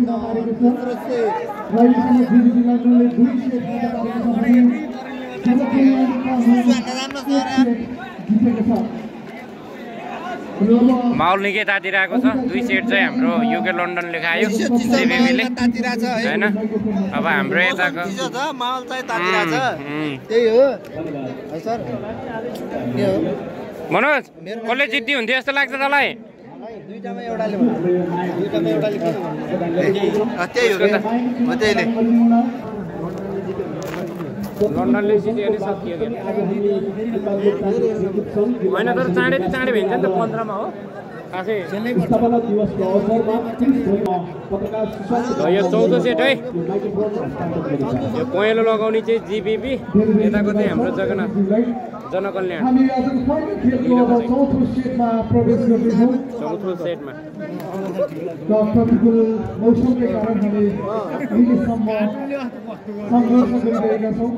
पक्षमा पारेको छ र अहिलेसम्म जिडिपी लन्डनले दुई सेट जितेका छ छ माहौल निकै तातिरहेको छ। दुई सेट चाहिँ हाम्रो युके लन्डनले खायो सिबिबीले होइन? अब हाम्रो यताको। छ माहौल चाहिँ तातिरहेछ उम्, त्यही हो। सर मनोज कसले जित्ती हुन्थ्यो? जस्तो लाग्छ तँलाई? त्यही हो क्या? हो त्यहीले लन्डनले जित्यो भने सकियो क्या? होइन तर चाँडै त चाँडै भइन्छ नि त पन्ध्रमा हो। ल यो चौध सेट है। यो पहेँलो लगाउने चाहिँ जिबिपी यताको चाहिँ हाम्रो जगन्नाथ। जनकल्याण। हामी आज फाइनल खेलको अब चौथो सेटमा प्रवेश गर्दैछौँ। चौथो सेटमा। र प्रतिकूल मौसमले कारण हामी अहिलेसम्म सङ्घर्ष गरिरहेका छौँ।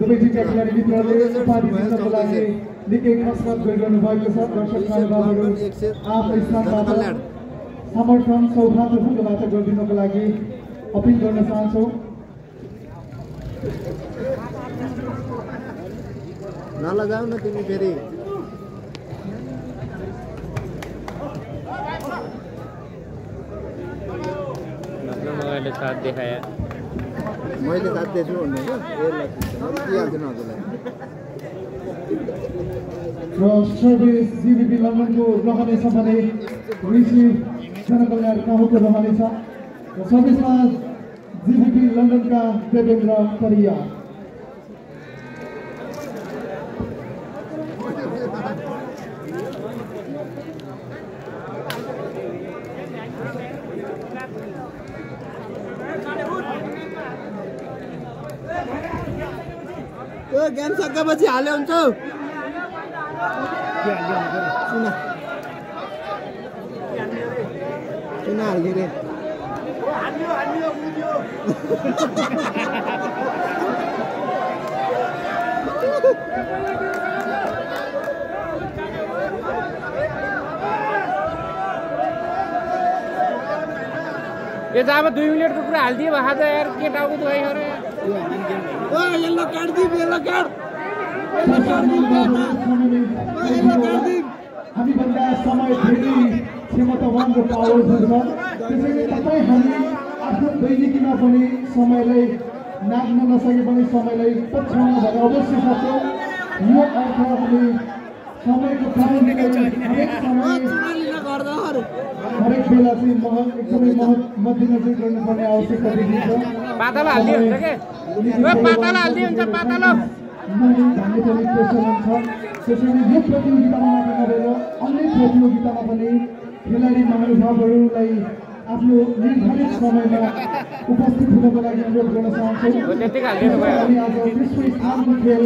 दुवै टिमका खेलाडी मित्रहरूले उपाधि जित्नको लागि निकै कसरत गरिरहनु भएको छ। दर्शक महानुभावहरू आफ्नो स्थानबाट समर्थन सौभाग्य ढङ्गबाट गरिदिनको लागि अपिल गर्न चाहन्छौँ। नलजाऊ न तिमी फेरि। मगाइले साथ देखाया मैले साथ दिएछु भन्नु दिइहाल्छु न हजुरलाई र सर्भिस जिबिपी लन्डनको रहनेछ भने रिसिभ जनकल्याण काहुको रहनेछ र सर्भिसमा जिबिपी लन्डनका देवेन्द्र परिया त्यो गेम सकेपछि हाल्यो हुन्छ। सुन सुन हाल्ने रे. <laughs> यो त अब दुई मिनटको कुरा हालिदियो भए त यार। के टाउको दुखाइ अरे यसलाई काट। हामीभन्दा समय धेरै क्षमतावान र पावरफुल छ त्यसैले तपाईँ हामी आफ्नो दैनिकीमा पनि समयलाई नाग्न नसके पनि समयलाई पछ्याउन भनेर अवश्य सक्छौँ यो अर्थ हामी समयको हरेक बेला चाहिँ मह एकदमै मह मध्यनजर गर्नुपर्ने आवश्यकता देखिन्छ। पातालो हुन्छ के? ओ पातालो हालिदियो हुन्छ पातालो। मैले भन्ने पनि प्रचलन छ यो प्रतियोगितामा मात्र नभएर अन्य प्रतियोगितामा पनि खेलाडी महानुभावहरूलाई आफ्नो निर्धारित समयमा उपस्थित हुनको लागि अनुरोध गर्न चाहन्छौँ। आज विश्व स्थानको खेल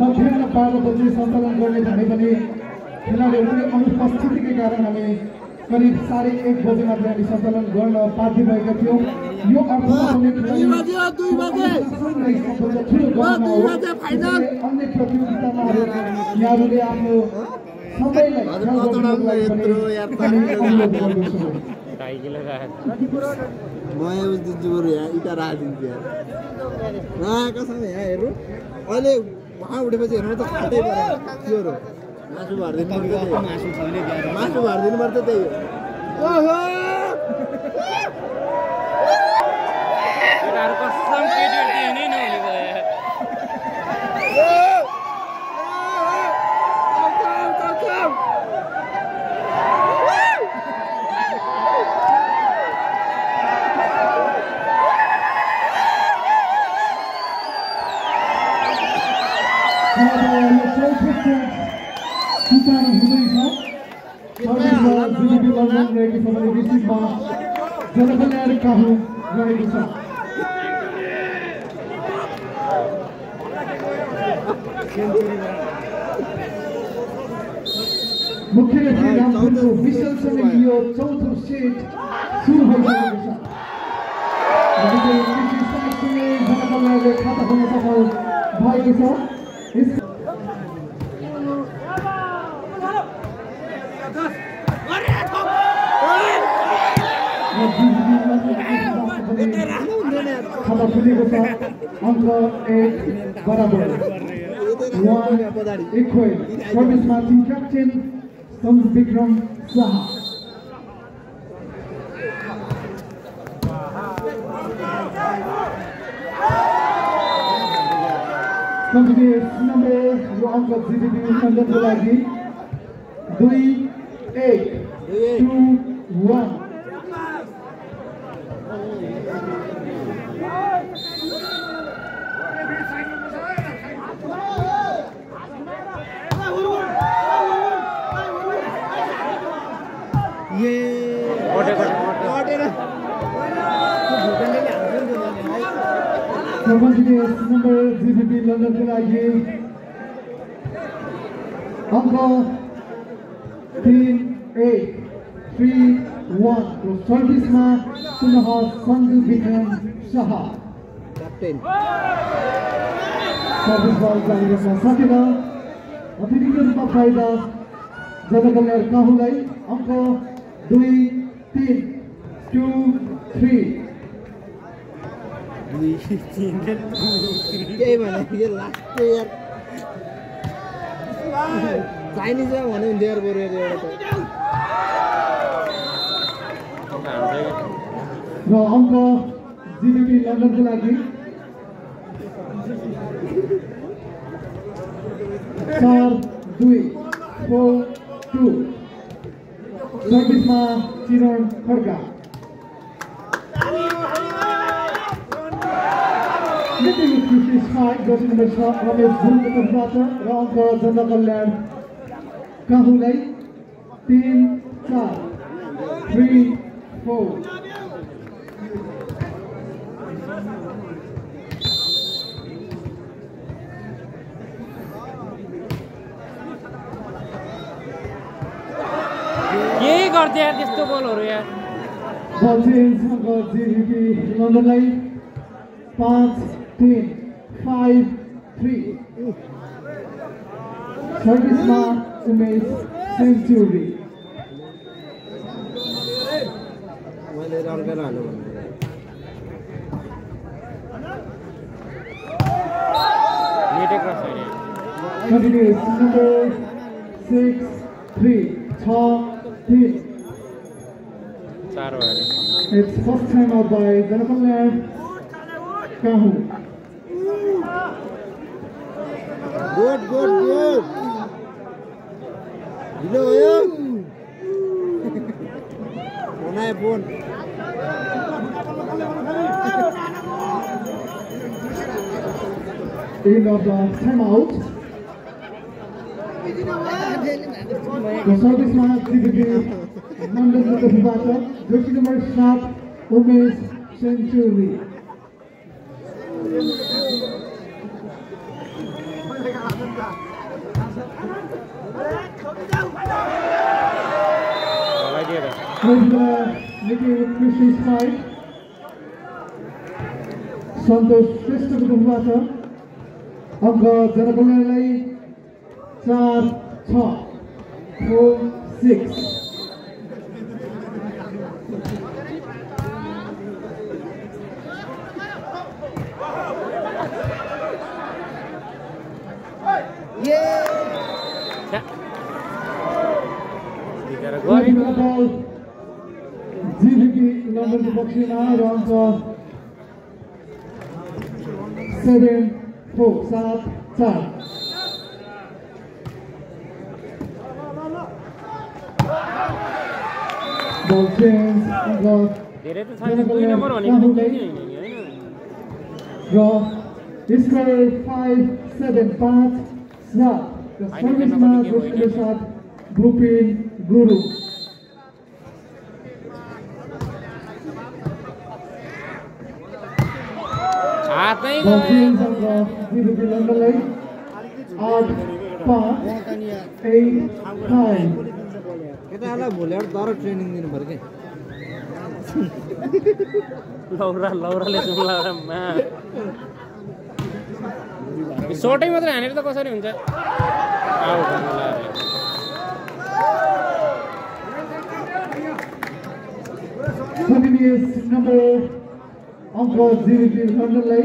मध्याह बाह्र बजे सञ्चालन गर्ने भने पनि खेलाडीहरूको अनुपस्थितिकै कारण हामी करिब साढे एक बजे मात्र हामी सञ्चालन गर्न बाध्य भएका थियौँ। यो अर्थमा अन्य प्रतियोगितामा यहाँहरूले आफ्नो इँटा राखिदिन्छु यहाँ। रा कसम यहाँ हेर्नु। अहिले उहाँ उठेपछि हेर्नु त खाँदै पऱ्यो। त्योहरू मासु भरिदिनु। मासु भरिदिनु पर्छ त्यही हो। ओहो केटाहरू कसम केटीहरू त हिँड्नै नहुने भयो यार। जनकल्याण काहु रहेको छ मुख्य रेफ्री रामपुरको विशलसँग यो चौथो सेट सुरु भइसकेको छ जनकल्याणले खाता खोल्न सफल भएको छ यस खाता खुलेको छ अङ्क एक बराबर one equal सर्भिसमा team captain Sant Bikram Shah company number यो अङ्क जिडिपी सञ्जनको लागि दुई एक टु वान लन्डनको लागि अङ्क तिन एक थ्री वान र सर्भिसमा पुनः Sanju Vikram Shah captain service ball जारी गर्न सकेन अतिरिक्त रूपमा फाइदा जनकल्याण काहुलाई अङ्क दुई तिन टु थ्री केही भने यो लास्ट यार चाइनिज भन्यो भने डेयर बरु र अङ्क जिबिपी लन्डनको लागि चार दुई four two सर्भिसमा Kiran Khadka Meeting with British Fight, jersey number छ रमेश गुरुङको तर्फबाट र अङ्क जनकल्याण काहुलाई तिन चार थ्री फोर के गर्थ्यो यार त्यस्तो बलहरू यार बल चेन्ज अङ्क जिबिपी लन्डनलाई पाँच तिन फाइभ थ्री सर्भिसमा उमेश सेन्चुरी six three छ तिन It's first time out by Janapalan Kahu. Good good good ढिलो भयो बनाए phone End of the timeout. The service man GBP London to the batter. Jersey number snap Umesh Century. लगाइदिएर Regular making with Christian's fight. Santosh श्रेष्ठको तर्फबाट अङ्क जनकल्याणलाई चार छ four six बिचरा Going गरेको ball G Hamilton Boxing Night, round of This guy five, seven, five, snap. The service match was finished at Blueprint Guru. Five केटाहरूलाई भोलि तर ट्रेनिङ दिनु पऱ्यो कि लौरा लौराले सोटै मात्रै हानेर त कसरी हुन्छ? number अङ्क जिबिपी लन्डनलाई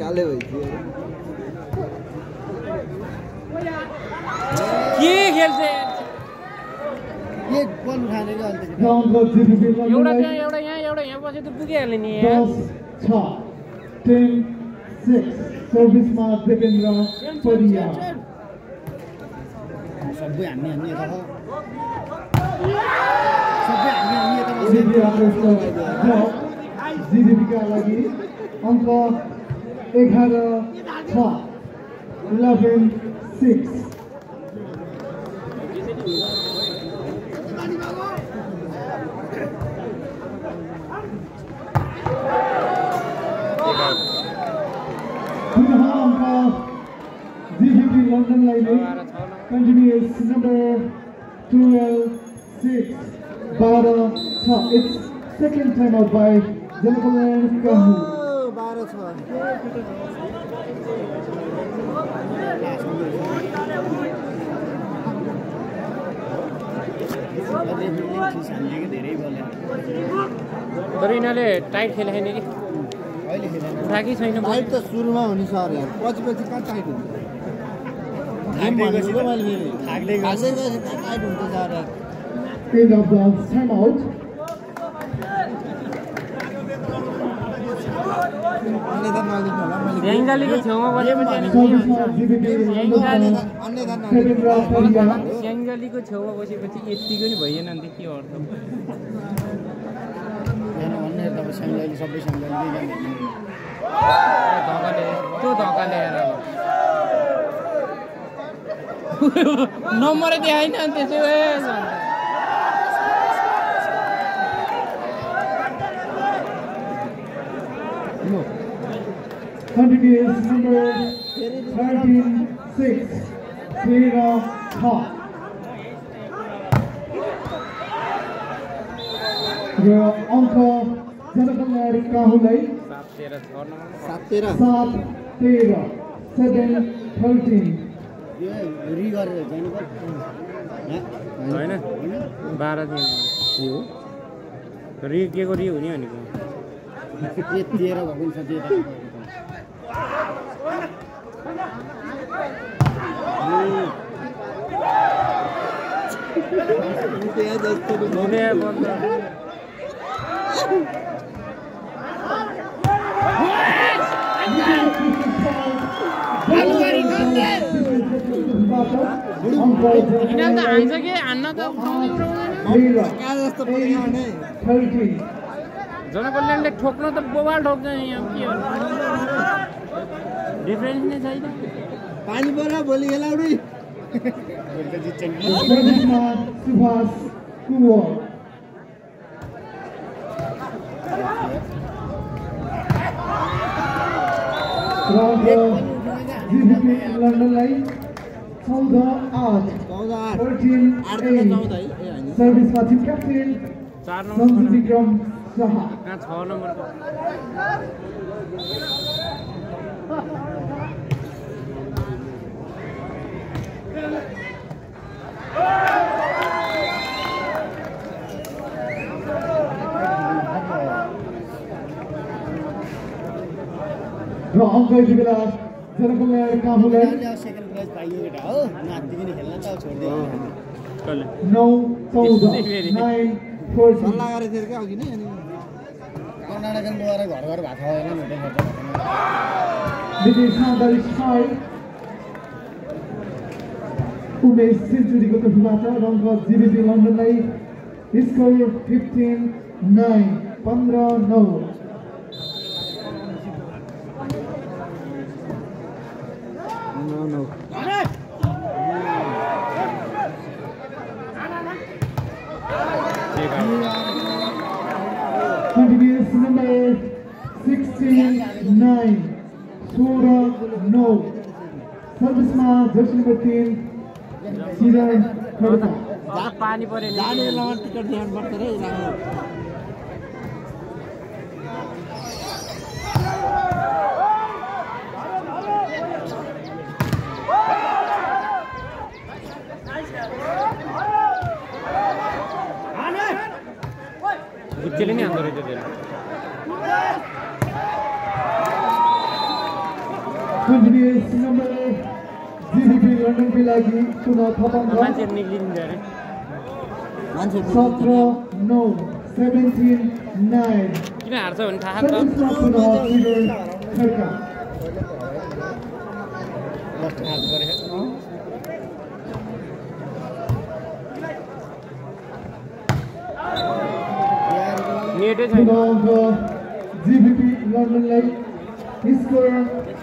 काले भइसक्यो के खेल्छ एक बल क्या एउटा त्यहाँ एउटा यहाँ एउटा यहाँ पछि त पुगिहाल्यो नि यहाँ। दस छ टेन सिक्स सर्भिसमा देवेन्द्र परिया सबै हामी हामी यता छ सबै हामी हामी यता जिडिपीका लागि अङ्क एघार छ इलेभेन सिक्स जिडिपी लन्डनलाई नै कन्टिन्युस नम्बर टुवेल्भ सिक्स बाह्र छ it's second time out by बाह्र छ तर यिनीहरूले टाइट खेलेको नि कि छैन टाइट त सुरुमा हुने सर यार पछि पछि कहाँ टाइट हुन्छ? टाइट हुन्छ सर यार end of the time out अन्यथा नलिनु होला मैले स्याङ्जालीको छेउमा बसेपछि अनि के सर्भिसमा हुन्छ जिबिपी स्याङ्जाली अन्यथा खेलेन्द्र नलिनु परिया स्याङ्जालीको छेउमा बसेपछि यतिको नि भइएन अन्त के अर्थ हेर नम्बरै देखाइन त्यसो ए continues number 13, 6, तेह्र छ र अङ्क जनकल्याण काहुलाई सात तेह्र तेह्र तेह्र सेभेन थर्टिन होइन बाह्र दिन रि के को रि हुने भनेको त्यहाँ जस्तो हुने बन्द यिनीहरू त हान्छ कि जनकल्याणले ठोक्न त बोबाल ठोक्छ अब के गर्नु डिफ्रेन्स नै छैन। पानी पऱ्यो भोलि खेलाउनु सुभाष कुवर लन्डनलाई चौध आठ सर्भिसमा टिम क्याप्टेन विक्रम शाह। छ नम्बरको र अङ्क यति बेला नौ चौध त्यस्तै फेरि। नाइन फोर्टिन सल्लाह गरेको थियो क्या अघि नै अनि? नितेश साँदारी साई उमेश सेन्चुरीको तर्फबाट रङ्ग जिबिपी लन्डनलाई स्कोर फिफ्टिन नाइन पन्ध्र नौ नौ सर्भिसमा जर्सी नम्बर तिन सिधर पानी पऱ्यो जाने नि टिकट देखाउनु पर्छ रे गुच्चेले नि हान्दो रहेछ त्यसलाई नम्बर लन्डनकै लागि पुनः सत्र नौ सेभेन्टिन नाइन किन हार्छ भने थाहा पुनः नेटै छैन जिबिपी लन्डनलाई স্কোর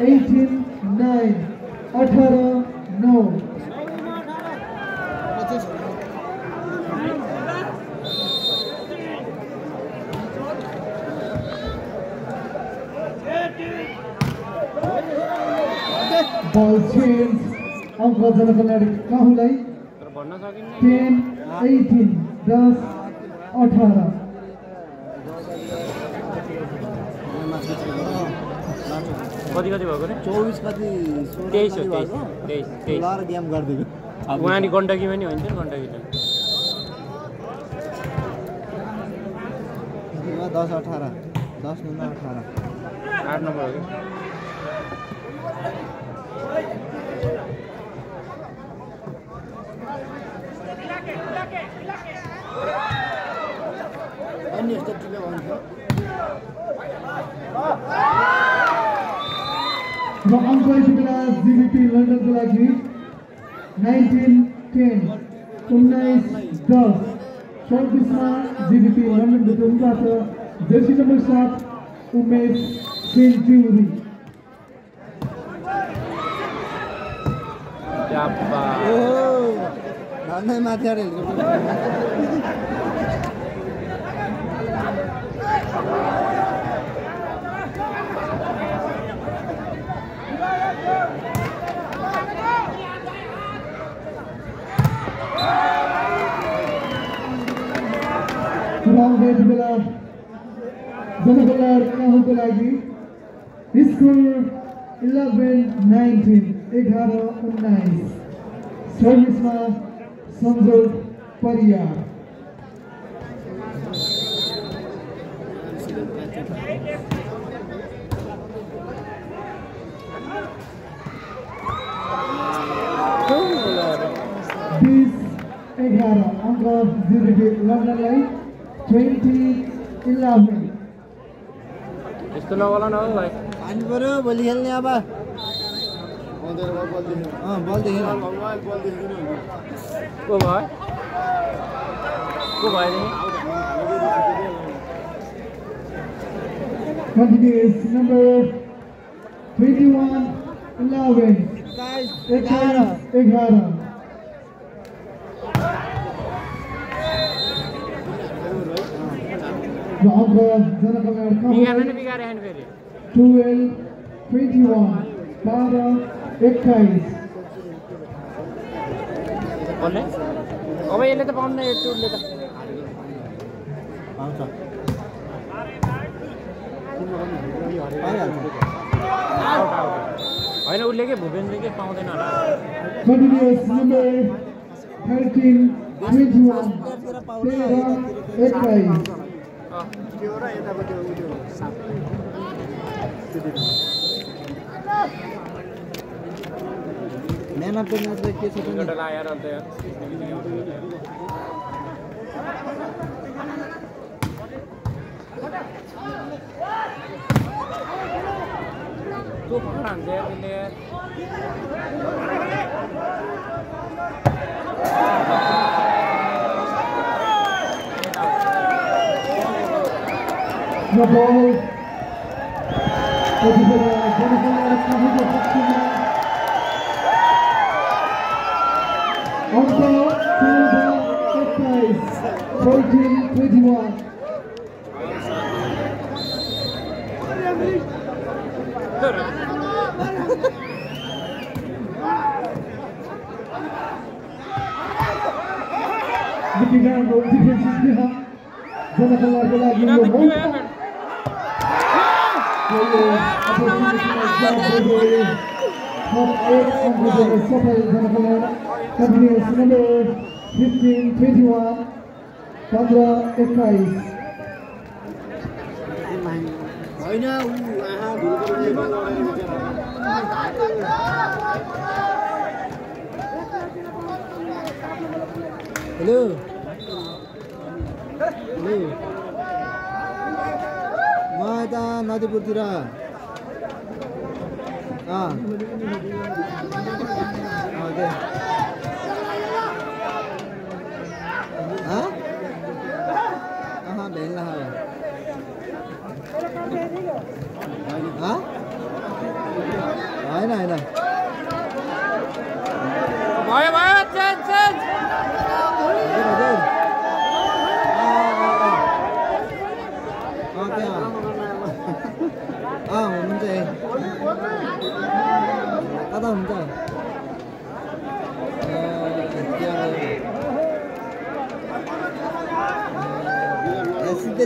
এইটিন নাইন আঠারো নৌ ball change Angka jana penari kahulai 10, 18, 10, 18 कति कति भएको रे? चौबिस कति तेइस हो तेइस? तेइस तेइस। गेम गरिदिएको उहाँ नि गण्डकीमा नि हुन्थ्यो नि गण्डकी त। दस अठार। दस अठार। आठ नम्बर हो कि? अनि यस्तो टिका भन्थ्यो र अङ्क यति बेला जिबिपी लन्डनको लागि नाइन्टिन टेन उन्नाइस दस चौबिसमा जिबिपी लन्डनबाट उनबाट जर्सी नम्बर सात उमेश सेन्चुरी जाप्पा। ओहो। <laughs> <laughs> ಭಾವನೆಗಳ ಜನಗಳ ರಾಹುಗಳಾಗಿ स्कूल इलेवन, नाइन्टिन एघार उन्नाइस चौबिसमा संजोग परियार। बिस एघार अङ्क जिरोले लड्नलाई 2011. यस्तो नबोला न भाइ पानी पऱ्यो भोलि खेल्ने अब। बल देखेन को भयो को भयो Confidence number 21, 11, 11. job जनकल्याण टुवेल्भ ट्वेन्टी वान बाह्र एक्काइस अब यसले त पाउँदैन यो टुरले त पाउँछ होइन उसले के भुपेन्द्र के पाउँदैन होला number 13 21 तेह्र एक्काइस अँ, म्यान अफ द म्याच के छ त हान्छ यार त्यसले यार। The ball यति बेला जनकल्याण काहुको पक्षमा अङ्क चौध एक्काइस fourteen twenty one Michiganko defensive बिहा जनकल्याणको लागि फिफ्टिन पन्ध्र एक्काइस हेलो म यता नदीपुरतिर अँ अँ त्यही हँ अँ भेट्ला हँ होइन होइन भयो भयो चेन्ज चेन्ज हजुर ज्यादा हुन्छ सिधै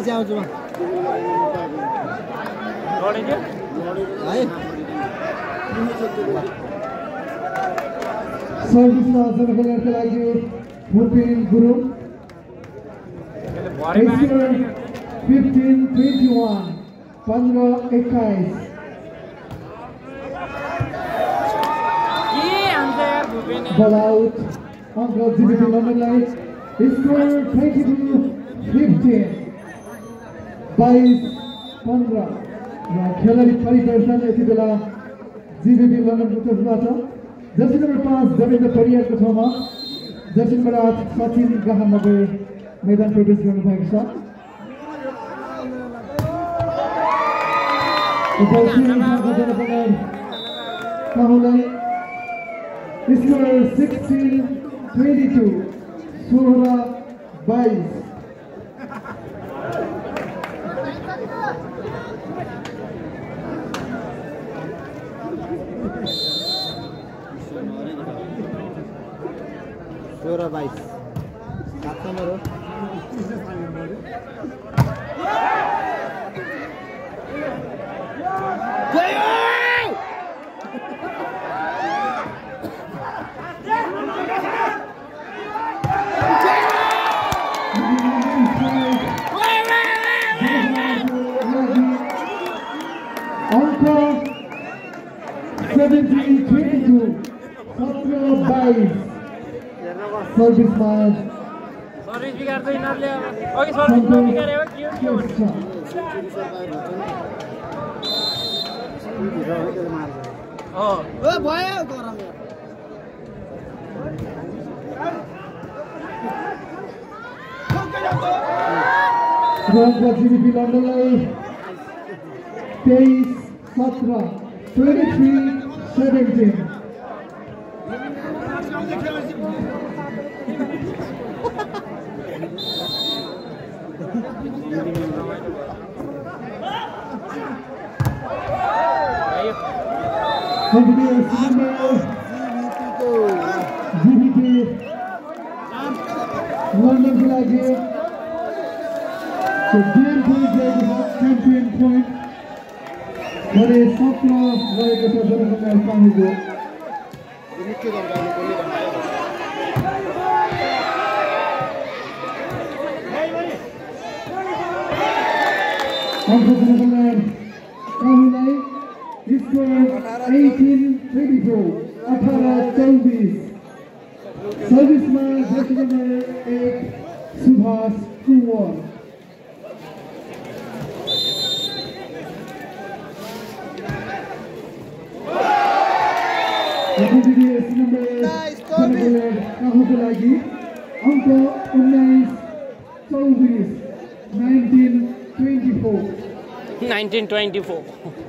पन्ध्र एक्काइस बल आउट अङ्क जिबिपी लन्डनलाई स्कोर ट्वेन्टी टू फिफ्टिन बाइस पन्ध्र र खेलाडी परिवर्तन यति बेला जिबिपी लन्डनको तर्फबाट जर्सी नम्बर पाँच देवेन्द्र परियारको ठाउँमा जर्सी नम्बर आठ सचिन गाहानब्बे मैदान प्रवेश गर्नुभएको छ काहुलाई is 16, 1622 Suhra 22. Suhra 22. Player! सर्भिसमा सर्भिस बिगार्छ यिनीहरूले अघि भयो गरम तेइस सत्र twenty three seventeen London flag here. So game point like about champion point. पर ये तो सब लोग वही के साथ ज़रूर करना है काम होगा। मुख्य काम करने को नहीं करना है। हम तो करना है काम नहीं इसको 1824, Akara Service. man number 8, Subhas Kumar. FDS number circular काहों को लागी अंक 1924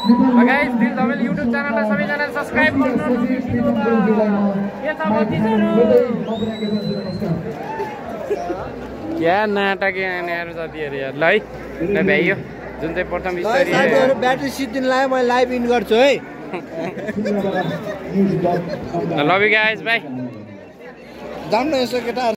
गाइस प्लिज तपाईँले युट्युब च्यानललाई सबैजना सब्सक्राइब गर्नु क्या नाटक यहाँनिर साथीहरू यार ल है ल भ्याइयो जुन चाहिँ प्रथम स्तरीय ब्याट्री सिद्धिन लाग्यो मैले लाइभ इन गर्छु है। लभ यु गाइस बाई जानु न यसो केटाहरू